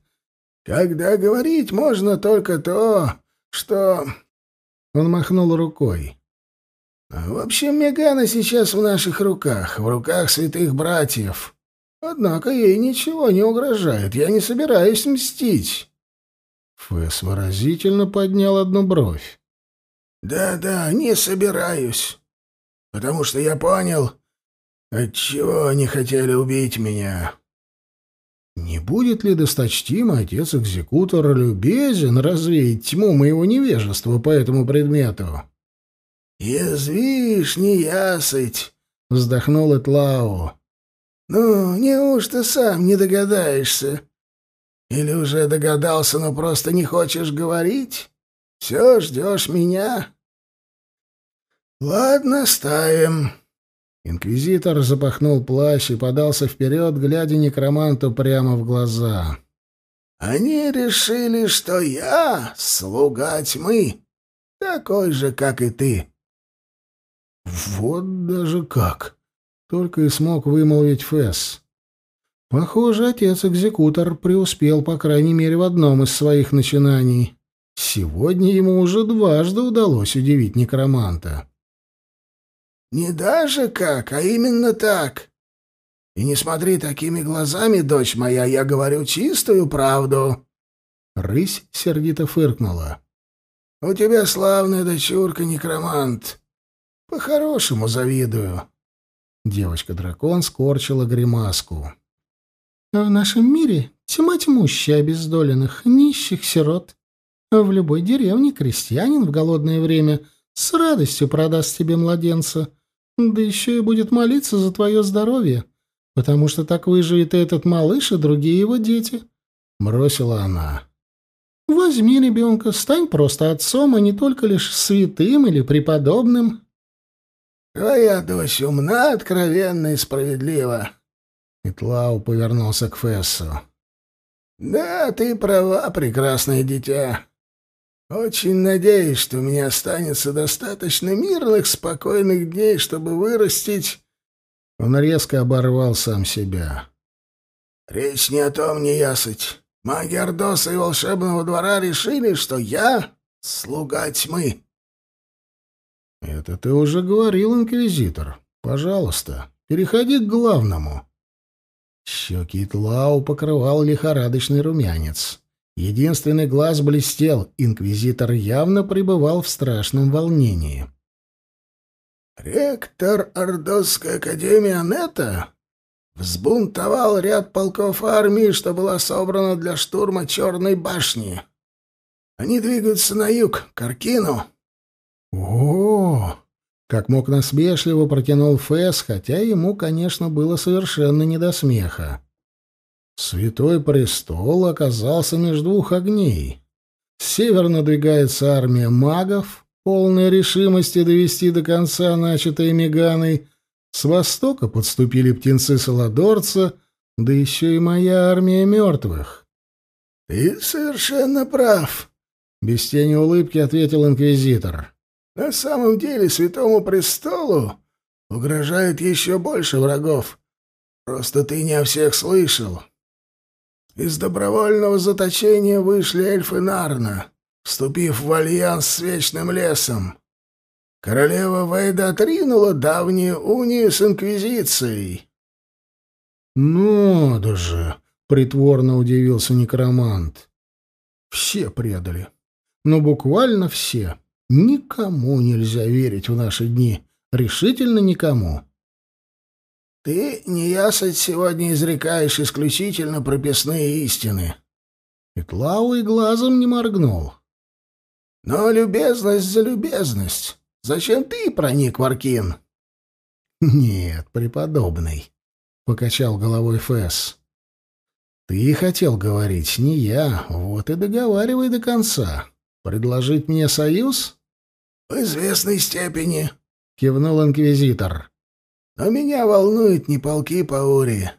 когда говорить можно только то, что...» Он махнул рукой. «В общем, Мегана сейчас в наших руках, в руках святых братьев. Однако ей ничего не угрожает, я не собираюсь мстить». Фэс выразительно поднял одну бровь. «Да-да, не собираюсь, потому что я понял, отчего они хотели убить меня». Не будет ли досточтимый отец-экзекутор любезен развеять тьму моего невежества по этому предмету? «Язвишь, не ясыть!» — вздохнул Этлау. «Ну, неужто сам не догадаешься? Или уже догадался, но просто не хочешь говорить? Все ждешь меня?» «Ладно, ставим». Инквизитор запахнул плащ и подался вперед, глядя некроманту прямо в глаза. «Они решили, что я — слуга тьмы, такой же, как и ты». «Вот даже как!» — только и смог вымолвить Фесс. Похоже, отец-экзекутор преуспел, по крайней мере, в одном из своих начинаний. Сегодня ему уже дважды удалось удивить некроманта. Не даже как, а именно так. И не смотри такими глазами, дочь моя, я говорю чистую правду. Рысь сердито фыркнула. У тебя славная дочурка, некромант. По-хорошему завидую. Девочка-дракон скорчила гримаску. В нашем мире тьма тьмущая обездоленных, нищих сирот. В любой деревне крестьянин в голодное время с радостью продаст тебе младенца — да еще и будет молиться за твое здоровье, потому что так выживет и этот малыш, и другие его дети», — бросила она. «Возьми ребенка, стань просто отцом, а не только лишь святым или преподобным». «Твоя дочь умна, откровенна и справедлива», — Итлау повернулся к Фессу. «Да, ты права, прекрасное дитя. Очень надеюсь, что у меня останется достаточно мирных, спокойных дней, чтобы вырастить...» Он резко оборвал сам себя. «Речь не о том, не ясыть. Маги Ордоса и волшебного двора решили, что я — слуга тьмы». «Это ты уже говорил, инквизитор. Пожалуйста, переходи к главному». Щеки Тлау покрывал лихорадочный румянец. Единственный глаз блестел, инквизитор явно пребывал в страшном волнении. «Ректор Ордосской академии Анетта взбунтовал ряд полков армии, что была собрана для штурма Черной башни. Они двигаются на юг, к Аркину». Как мог насмешливо протянул Фэс, хотя ему, конечно, было совершенно не до смеха. Святой престол оказался между двух огней. С севера надвигается армия магов, полной решимости довести до конца начатое Меганой, с востока подступили птенцы Саладорца, да еще и моя армия мертвых. — Ты совершенно прав, — без тени улыбки ответил инквизитор. — На самом деле Святому Престолу угрожает еще больше врагов. Просто ты не о всех слышал. Из добровольного заточения вышли эльфы Нарна, вступив в альянс с Вечным Лесом. Королева Вейда отринула давнюю унию с Инквизицией. «Ну, да же!» — притворно удивился некромант. «Все предали. Но буквально все. Никому нельзя верить в наши дни. Решительно никому». «Ты, неясыть, сегодня изрекаешь исключительно прописные истины». Итлау и глазом не моргнул. «Но любезность за любезность. Зачем ты проник в Аркин? Нет, преподобный, покачал головой Фэс. Ты хотел говорить, не я. Вот и договаривай до конца. Предложить мне союз? В известной степени, кивнул инквизитор. Но меня волнуют не полки Паури,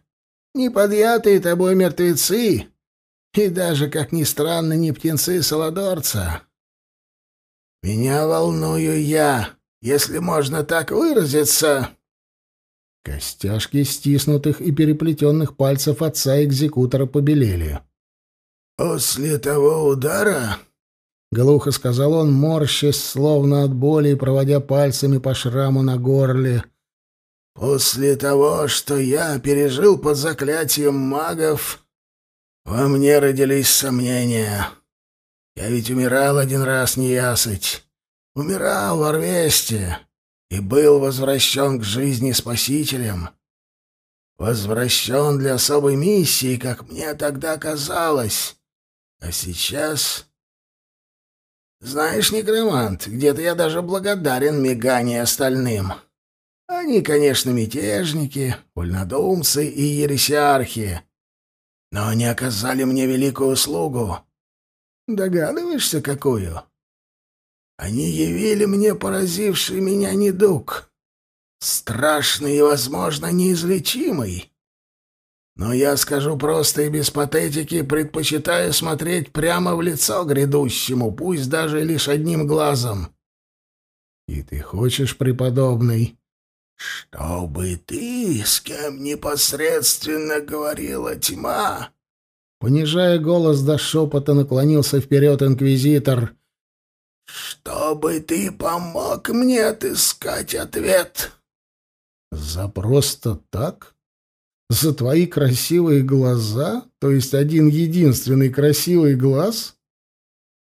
не подъятые тобой мертвецы, и даже, как ни странно, не птенцы Саладорца. Меня волную я, если можно так выразиться. Костяшки стиснутых и переплетенных пальцев отца-экзекутора побелели. «После того удара...» — глухо сказал он, морщась, словно от боли, и проводя пальцами по шраму на горле. «После того, что я пережил под заклятием магов, во мне родились сомнения». Я ведь умирал один раз неясыть. Умирал в Орвесте и был возвращен к жизни спасителем. Возвращен для особой миссии, как мне тогда казалось. А сейчас... Знаешь, некромант, где-то я даже благодарен Мегане остальным. Они, конечно, мятежники, вольнодумцы и ересиархи, но они оказали мне великую услугу. Догадываешься, какую? Они явили мне поразивший меня недуг. Страшный и, возможно, неизлечимый. Но я скажу просто и без патетики, предпочитаю смотреть прямо в лицо грядущему, пусть даже лишь одним глазом. И ты хочешь, преподобный, чтобы ты с кем непосредственно говорила тьма, Понижая голос до шепота, наклонился вперед инквизитор. «Чтобы ты помог мне отыскать ответ». «За просто так? За твои красивые глаза? То есть один единственный красивый глаз?»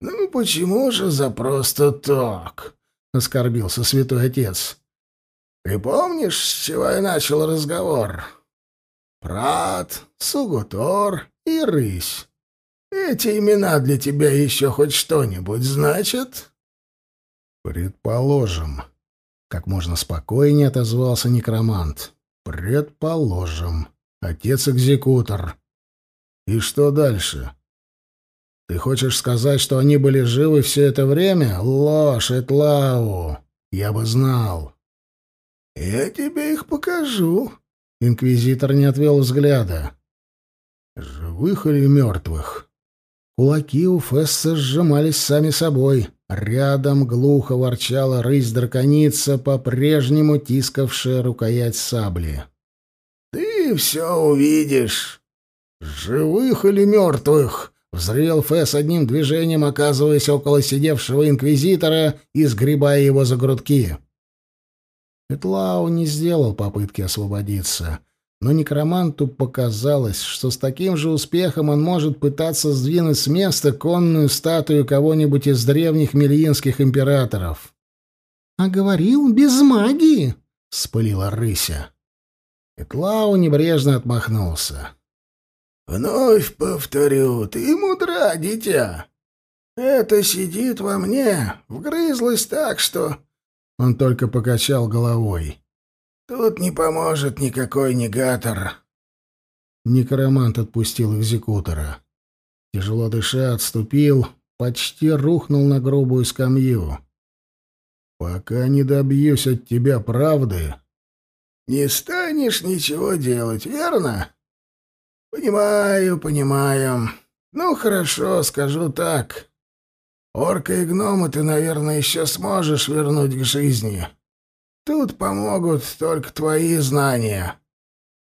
«Ну почему же за просто так?» — оскорбился святой отец. «Ты помнишь, с чего я начал разговор?» «Прат, Сугутор, и рысь. Эти имена для тебя еще хоть что-нибудь значат? Предположим. Как можно спокойнее отозвался некромант. Предположим. Отец-экзекутор. И что дальше? Ты хочешь сказать, что они были живы все это время? Ложь, Этлау. Я бы знал. Я тебе их покажу. Инквизитор не отвел взгляда. Живых или мертвых? Кулаки у Фесса сжимались сами собой. Рядом глухо ворчала рысь-драконица, по-прежнему тискавшая рукоять сабли. «Ты все увидишь. Живых или мертвых?» — взревел Фесс одним движением, оказываясь около сидевшего инквизитора и сгребая его за грудки. Петлау не сделал попытки освободиться но некроманту показалось, что с таким же успехом он может пытаться сдвинуть с места конную статую кого-нибудь из древних мельинских императоров. «А говорил, без магии!» — спылила рыся. Этлау небрежно отмахнулся. «Вновь повторю, ты мудра, дитя. Это сидит во мне, вгрызлось так, что...» Он только покачал головой. Тут не поможет никакой негатор. Некромант отпустил экзекутора. Тяжело дыша, отступил, почти рухнул на грубую скамью. Пока не добьюсь от тебя правды, не станешь ничего делать, верно? Понимаю, понимаю. Ну, хорошо, скажу так. Орка и гнома ты, наверное, еще сможешь вернуть к жизни. Тут помогут только твои знания.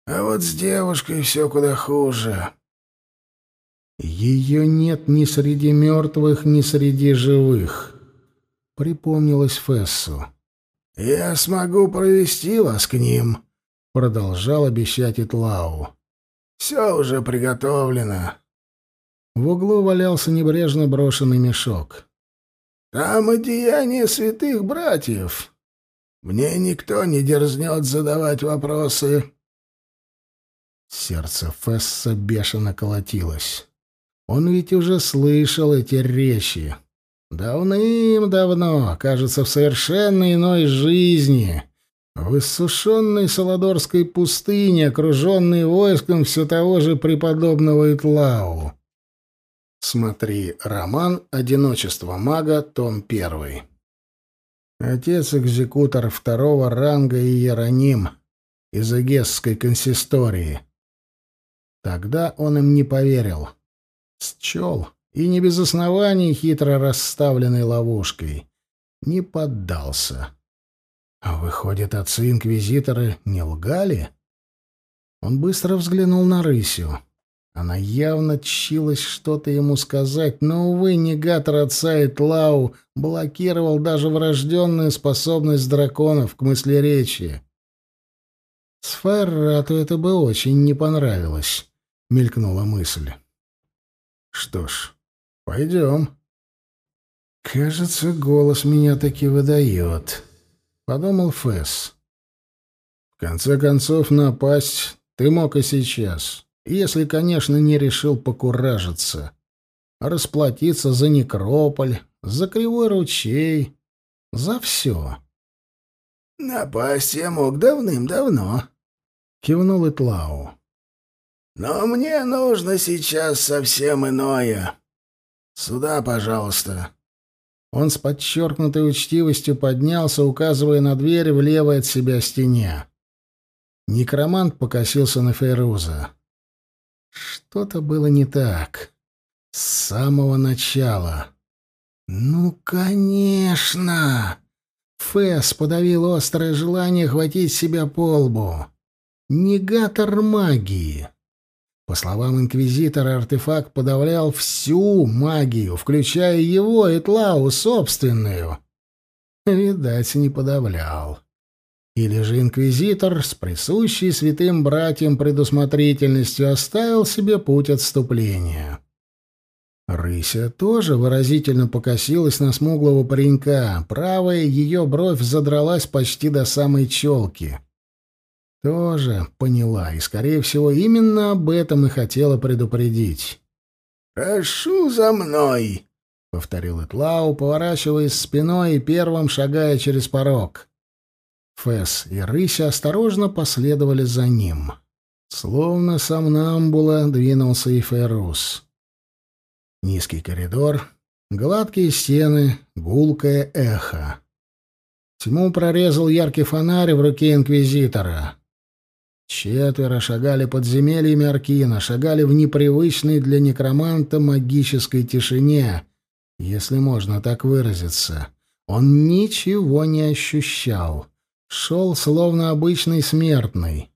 А вот с девушкой все куда хуже. Ее нет ни среди мертвых, ни среди живых. Припомнилось Фессу. «Я смогу провести вас к ним», — продолжал обещать Итлау. «Все уже приготовлено». В углу валялся небрежно брошенный мешок. «Там одеяние святых братьев. Мне никто не дерзнет задавать вопросы». Сердце Фесса бешено колотилось. Он ведь уже слышал эти речи. Давным-давно, кажется, в совершенно иной жизни, в иссушенной Саладорской пустыне, окруженной войском все того же преподобного Итлау. Смотри, роман «Одиночество мага», том первый. Отец-экзекутор второго ранга Иероним из Эгесской консистории. Тогда он им не поверил. Счел, и не без оснований хитро расставленной ловушкой. Не поддался. А выходит, отцы-инквизиторы не лгали? Он быстро взглянул на рысю. Она явно тщилась что-то ему сказать, но, увы, негатор отца Итлау блокировал даже врожденную способность драконов к мыслеречии. Сферрату это бы очень не понравилось, — мелькнула мысль. Что ж, Пойдем. Кажется, голос меня таки выдает, — подумал Фэс. В конце концов, напасть ты мог и сейчас, если, конечно, не решил покуражиться, расплатиться за некрополь, за кривой ручей, за все. «Напасть я мог давным-давно», — кивнул Итлау. «Но мне нужно сейчас совсем иное». «Сюда, пожалуйста». Он с подчеркнутой учтивостью поднялся, указывая на дверь в левой от себя стене. Некромант покосился на Фейруза. Что-то было не так. С самого начала. «Ну, конечно!» Фэс подавил острое желание хватить себя по лбу. Негатор магии. По словам инквизитора, артефакт подавлял всю магию, включая его, Этлау, собственную. Видать, не подавлял. Или же инквизитор с присущей святым братьям предусмотрительностью оставил себе путь отступления. Рыся тоже выразительно покосилась на смуглого паренька, правая ее бровь задралась почти до самой челки. Тоже поняла, и, скорее всего, именно об этом и хотела предупредить. «Прошу за мной!» — повторил Этлау, поворачиваясь спиной и первым шагая через порог. Фэс и Рыся осторожно последовали за ним. Словно сомнамбула двинулся и Феррус. Низкий коридор, гладкие стены, гулкое эхо. Тьму прорезал яркий фонарь в руке инквизитора. Четверо шагали подземельями Аркина, шагали в непривычной для некроманта магической тишине, если можно так выразиться. Он ничего не ощущал. Шел, словно обычный смертный.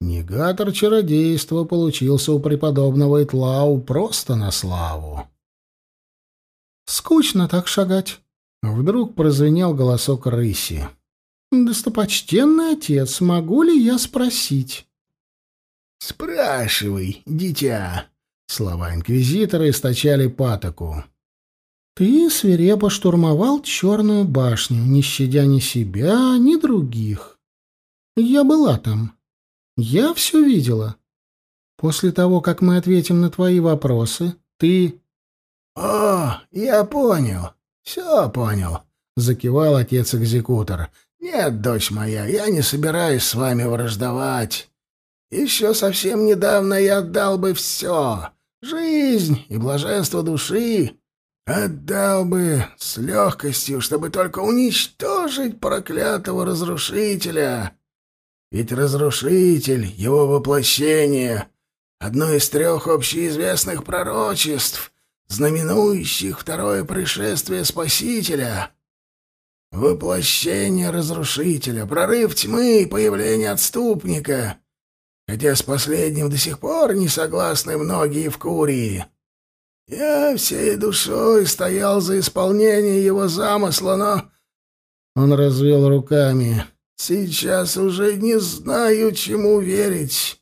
Негатор чародейства получился у преподобного Итлау просто на славу. «Скучно так шагать», — вдруг прозвенел голосок рыси. «Достопочтенный отец, могу ли я спросить?» «Спрашивай, дитя!» Слова инквизитора источали патоку. «Ты свирепо штурмовал черную башню, не щадя ни себя, ни других. Я была там. Я все видела. После того, как мы ответим на твои вопросы, ты...» «О, я понял. Все понял», — закивал отец-экзекутор. «Нет, дочь моя, я не собираюсь с вами враждовать. Еще совсем недавно я отдал бы все — жизнь и блаженство души. Отдал бы с легкостью, чтобы только уничтожить проклятого разрушителя. Ведь разрушитель, его воплощение, одно из трех общеизвестных пророчеств, знаменующих второе пришествие Спасителя. Воплощение разрушителя, прорыв тьмы и появление отступника, хотя с последним до сих пор не согласны многие в Курии. Я всей душой стоял за исполнение его замысла, но... Он развел руками. Сейчас уже не знаю, чему верить.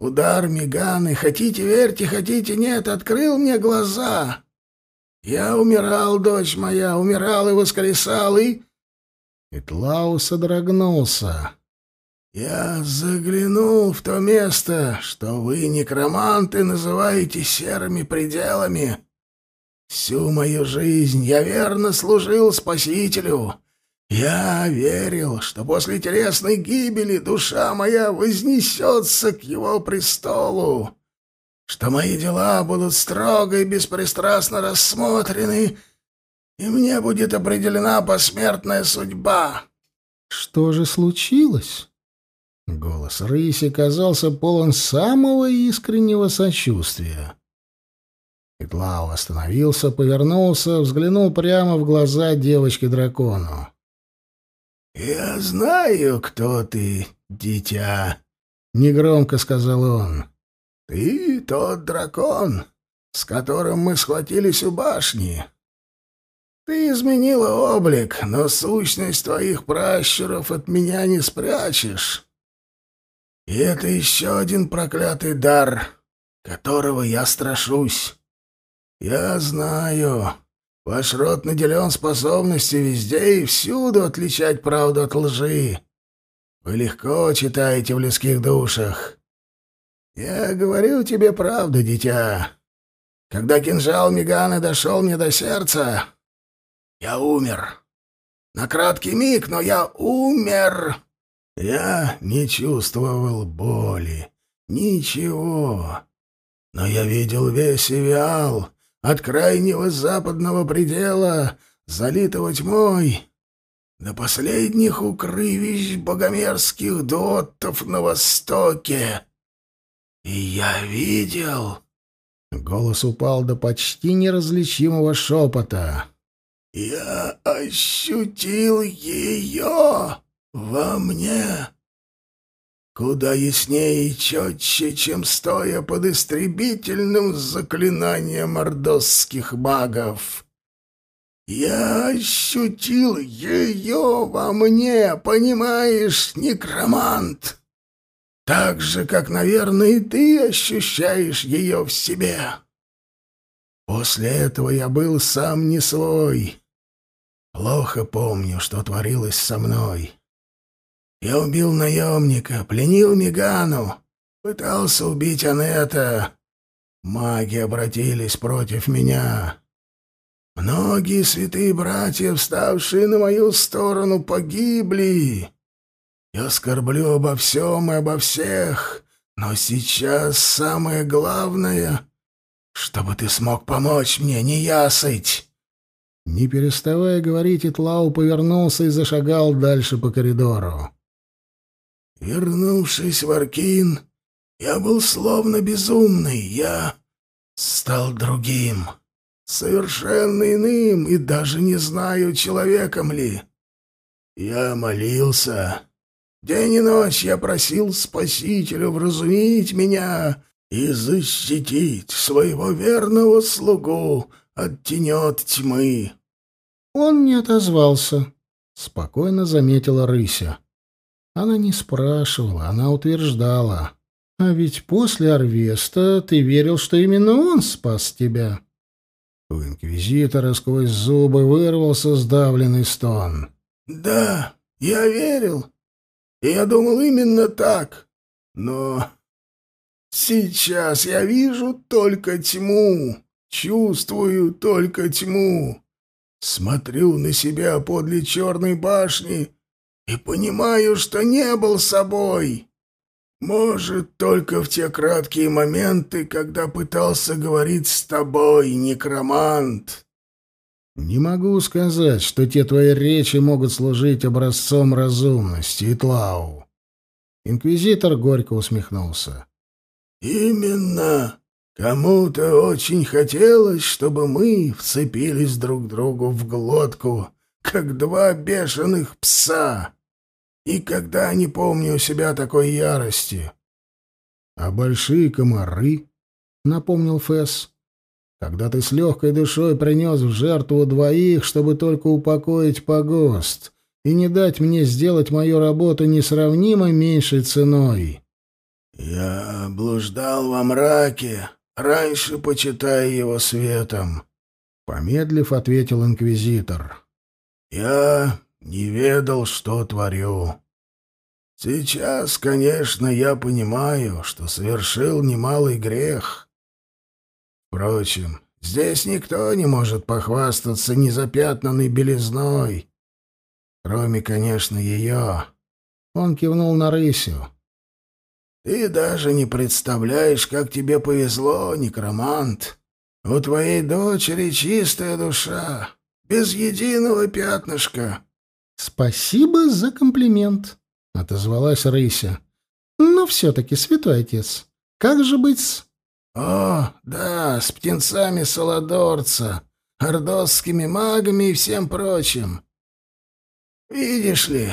Удар Меганы, хотите верьте, хотите нет, открыл мне глаза. Я умирал, дочь моя, умирал и воскресал, и... Итлау содрогнулся. «Я заглянул в то место, что вы, некроманты, называете серыми пределами. Всю мою жизнь я верно служил Спасителю. Я верил, что после телесной гибели душа моя вознесется к его престолу, что мои дела будут строго и беспристрастно рассмотрены, и мне будет определена посмертная судьба». «Что же случилось?» Голос рыси казался полон самого искреннего сочувствия. Итлау остановился, повернулся, взглянул прямо в глаза девочке-дракону. «Я знаю, кто ты, дитя», — негромко сказал он. «Ты тот дракон, с которым мы схватились у башни. Ты изменила облик, но сущность твоих пращуров от меня не спрячешь. И это еще один проклятый дар, которого я страшусь. Я знаю, ваш род наделен способностью везде и всюду отличать правду от лжи. Вы легко читаете в людских душах. Я говорю тебе правду, дитя. Когда кинжал Меганы дошел мне до сердца, я умер. На краткий миг, но я умер. Я не чувствовал боли, ничего. Но я видел весь Эвиал, от крайнего западного предела, залитого тьмой, до последних укрывищ богомерзких доттов на востоке. И я видел... Голос упал до почти неразличимого шепота. «Я ощутил ее!» Во мне куда яснее и четче, чем стоя под истребительным заклинанием мордосских магов. Я ощутил ее во мне, понимаешь, некромант, так же, как, наверное, и ты ощущаешь ее в себе. После этого я был сам не свой. Плохо помню, что творилось со мной. Я убил наемника, пленил Мегану, пытался убить Анетта. Маги обратились против меня. Многие святые братья, вставшие на мою сторону, погибли. Я скорблю обо всем и обо всех, но сейчас самое главное, чтобы ты смог помочь мне, не ясыть. Не переставая говорить, Итлау повернулся и зашагал дальше по коридору. Вернувшись в Аркин, я был словно безумный. Я стал другим, совершенно иным и даже не знаю, человеком ли. Я молился. День и ночь я просил Спасителя вразумить меня и защитить своего верного слугу от тенет тьмы. Он не отозвался, — спокойно заметила Рыся. Она не спрашивала, она утверждала. А ведь после Арвеста ты верил, что именно он спас тебя. У инквизитора сквозь зубы вырвался сдавленный стон. «Да, я верил. Я думал именно так. Но сейчас я вижу только тьму, чувствую только тьму. Смотрю на себя подле черной башни и понимаю, что не был собой. Может, только в те краткие моменты, когда пытался говорить с тобой, некромант. Не могу сказать, что те твои речи могут служить образцом разумности, Итлау. Инквизитор горько усмехнулся. Именно. Кому-то очень хотелось, чтобы мы вцепились друг другу в глотку, как два бешеных пса. Никогда не помню у себя такой ярости. — А большие комары? — напомнил Фесс когда ты с легкой душой принес в жертву двоих, чтобы только упокоить погост и не дать мне сделать мою работу несравнимо меньшей ценой. Я блуждал во мраке, раньше почитая его светом, — помедлив ответил инквизитор. Я не ведал, что творю. Сейчас, конечно, я понимаю, что совершил немалый грех — Впрочем, здесь никто не может похвастаться незапятнанной белизной, кроме, конечно, ее. Он кивнул на рысю. Ты даже не представляешь, как тебе повезло, некромант. У твоей дочери чистая душа, без единого пятнышка. Спасибо за комплимент, отозвалась рыся. Но все-таки, святой отец, как же быть с... «О, да, с птенцами Саладорца, ордосскими магами и всем прочим. Видишь ли,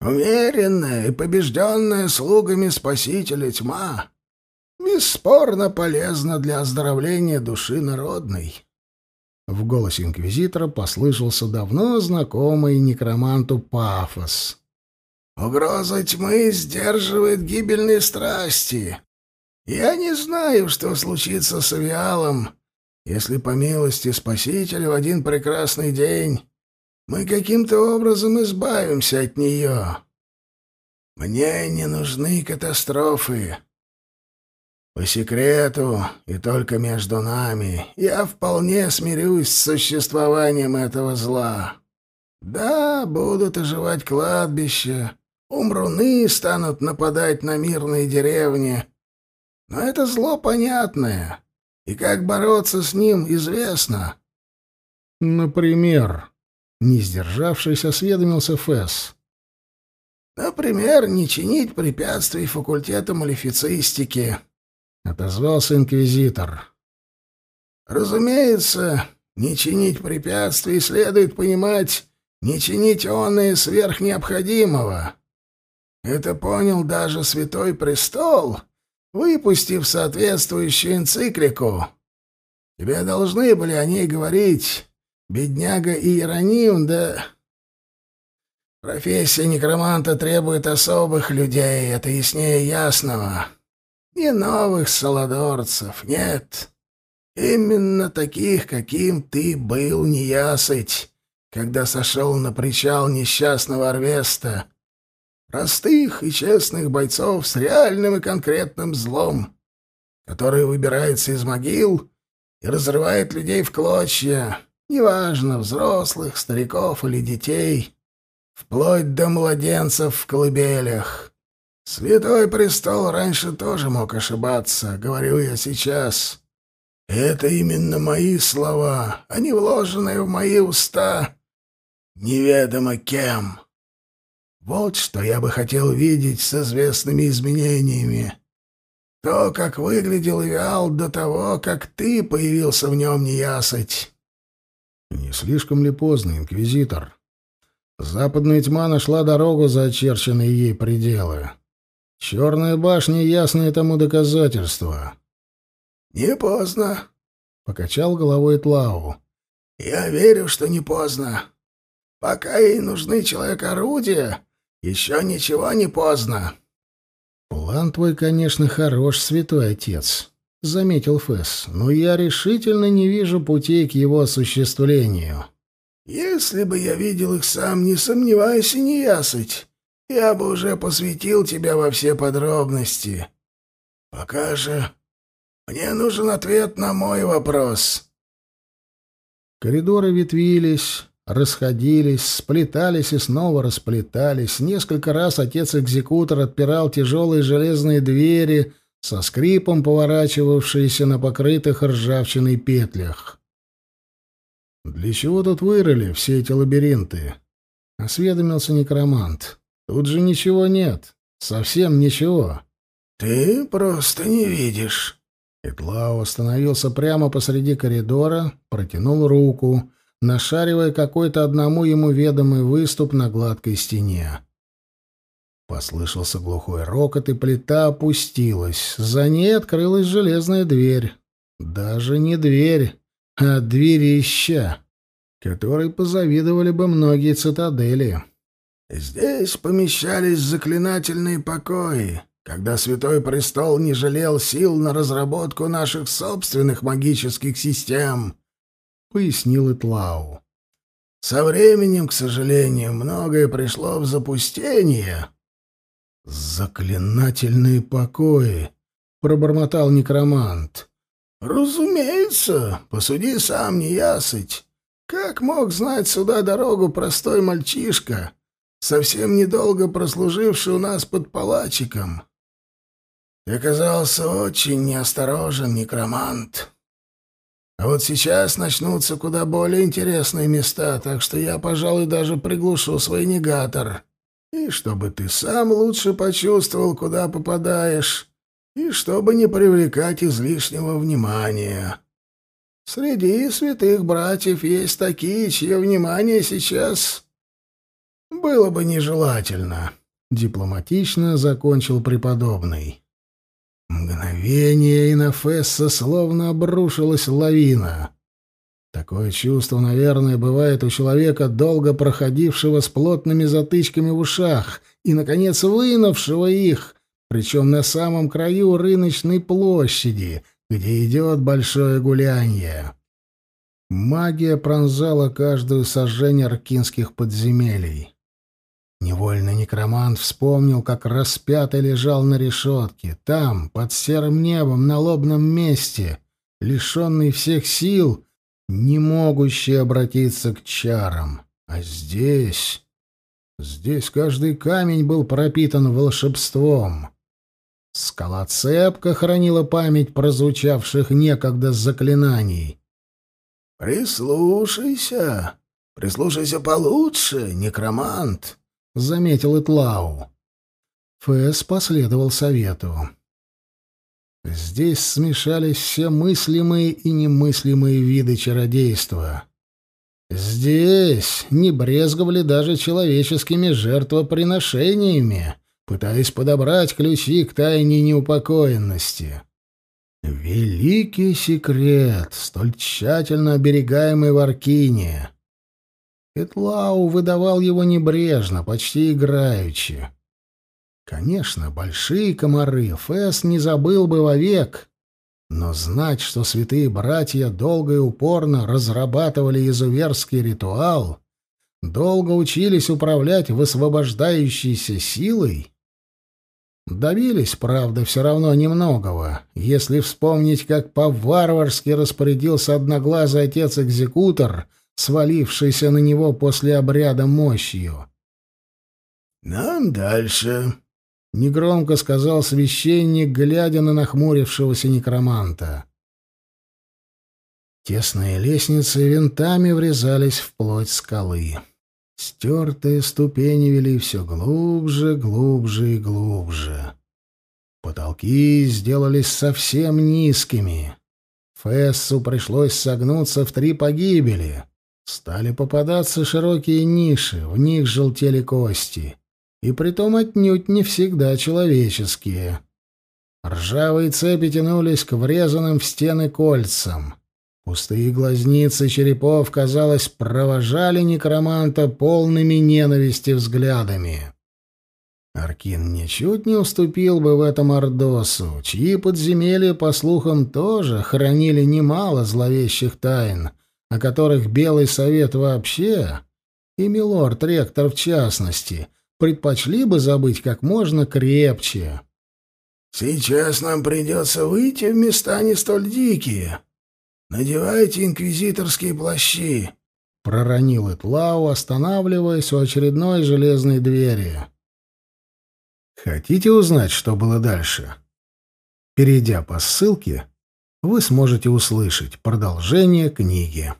умеренная и побежденная слугами Спасителя тьма бесспорно полезна для оздоровления души народной». В голосе инквизитора послышался давно знакомый некроманту пафос. «Угроза тьмы сдерживает гибельные страсти, я не знаю, что случится с Авиалом, если по милости Спасителя в один прекрасный день мы каким-то образом избавимся от нее. Мне не нужны катастрофы. По секрету и только между нами я вполне смирюсь с существованием этого зла. Да, будут оживать кладбища, умруны станут нападать на мирные деревни — но это зло понятное, и как бороться с ним известно. Например, не сдержавшись, осведомился Фэс. Например, не чинить препятствий факультета малифицистики, отозвался инквизитор. Разумеется, не чинить препятствий следует понимать, не чинить онное сверх необходимого. Это понял даже Святой Престол — выпустив соответствующую энциклику. Тебе должны были о ней говорить, бедняга Иероним, да... Профессия некроманта требует особых людей, это яснее ясного. Не новых саладорцев, нет. Именно таких, каким ты был неясыть, когда сошел на причал несчастного Арвеста, Простых и честных бойцов с реальным и конкретным злом, который выбирается из могил и разрывает людей в клочья, неважно, взрослых, стариков или детей, вплоть до младенцев в колыбелях. Святой престол раньше тоже мог ошибаться, говорю я сейчас. Это именно мои слова, а не вложенные в мои уста неведомо кем. Вот что я бы хотел видеть с известными изменениями. То, как выглядел Виал до того, как ты появился в нем неясыть. Не слишком ли поздно, инквизитор? Западная тьма нашла дорогу за очерченные ей пределы. Черная башня — ясное тому доказательство. — Не поздно, — покачал головой Тлау. — Я верю, что не поздно. Пока ей нужны человек-орудия, еще ничего не поздно. План твой, конечно, хорош, святой отец, заметил Фэс, но я решительно не вижу путей к его осуществлению. Если бы я видел их сам, не сомневайся, не ясыть. Я бы уже посвятил тебя во все подробности. Пока же мне нужен ответ на мой вопрос. Коридоры ветвились, расходились, сплетались и снова расплетались. Несколько раз отец-экзекутор отпирал тяжелые железные двери, со скрипом поворачивавшиеся на покрытых ржавчиной петлях. «Для чего тут вырыли все эти лабиринты?» — осведомился некромант. «Тут же ничего нет. Совсем ничего». «Ты просто не видишь». Этлау остановился прямо посреди коридора, протянул руку, нашаривая какой-то одному ему ведомый выступ на гладкой стене. Послышался глухой рокот, и плита опустилась. За ней открылась железная дверь. Даже не дверь, а дверища, которой позавидовали бы многие цитадели. «Здесь помещались заклинательные покои, когда Святой Престол не жалел сил на разработку наших собственных магических систем», — пояснил Итлау. «Со временем, к сожалению, многое пришло в запустение». «Заклинательные покои», — пробормотал некромант. «Разумеется, посуди сам, неясыть. Как мог знать сюда дорогу простой мальчишка, совсем недолго прослуживший у нас под палачиком?» Ты оказался очень неосторожен, некромант. А вот сейчас начнутся куда более интересные места, так что я, пожалуй, даже приглушу свой негатор. И чтобы ты сам лучше почувствовал, куда попадаешь, и чтобы не привлекать излишнего внимания. Среди святых братьев есть такие, чье внимание сейчас было бы нежелательно. Дипломатично закончил преподобный. Мгновение, и на Фесса словно обрушилась лавина. Такое чувство, наверное, бывает у человека, долго проходившего с плотными затычками в ушах и, наконец, вынувшего их, причем на самом краю рыночной площади, где идет большое гулянье. Магия пронзала каждую сожжение аркинских подземелий. Невольно некромант вспомнил, как распятый лежал на решетке, там, под серым небом, на лобном месте, лишенный всех сил, не могущий обратиться к чарам. А здесь... Здесь каждый камень был пропитан волшебством. Скала цепко хранила память прозвучавших некогда заклинаний. «Прислушайся, прислушайся получше, некромант!» — заметил Итлау. Фэс последовал совету. Здесь смешались все мыслимые и немыслимые виды чародейства. Здесь не брезговали даже человеческими жертвоприношениями, пытаясь подобрать ключи к тайне неупокоенности. Великий секрет, столь тщательно оберегаемый в Аркине. Этлау выдавал его небрежно, почти играючи. Конечно, большие комары Фэс не забыл бы вовек, но знать, что святые братья долго и упорно разрабатывали изуверский ритуал, долго учились управлять высвобождающейся силой, добились, правда, все равно немногого, если вспомнить, как по-варварски распорядился одноглазый отец-экзекутор — свалившейся на него после обряда мощью. «Нам дальше», — негромко сказал священник, глядя на нахмурившегося некроманта. Тесные лестницы винтами врезались в плоть скалы. Стертые ступени вели все глубже, глубже и глубже. Потолки сделались совсем низкими. Фессу пришлось согнуться в три погибели. Стали попадаться широкие ниши, в них желтели кости. И притом отнюдь не всегда человеческие. Ржавые цепи тянулись к врезанным в стены кольцам. Пустые глазницы черепов, казалось, провожали некроманта полными ненависти взглядами. Аркин ничуть не уступил бы в этом Ордосу, чьи подземелья, по слухам, тоже хранили немало зловещих тайн — о которых Белый Совет вообще, и милорд-ректор в частности, предпочли бы забыть как можно крепче. «Сейчас нам придется выйти в места не столь дикие. Надевайте инквизиторские плащи», — проронил Итлау, останавливаясь у очередной железной двери. Хотите узнать, что было дальше? Перейдя по ссылке, вы сможете услышать продолжение книги.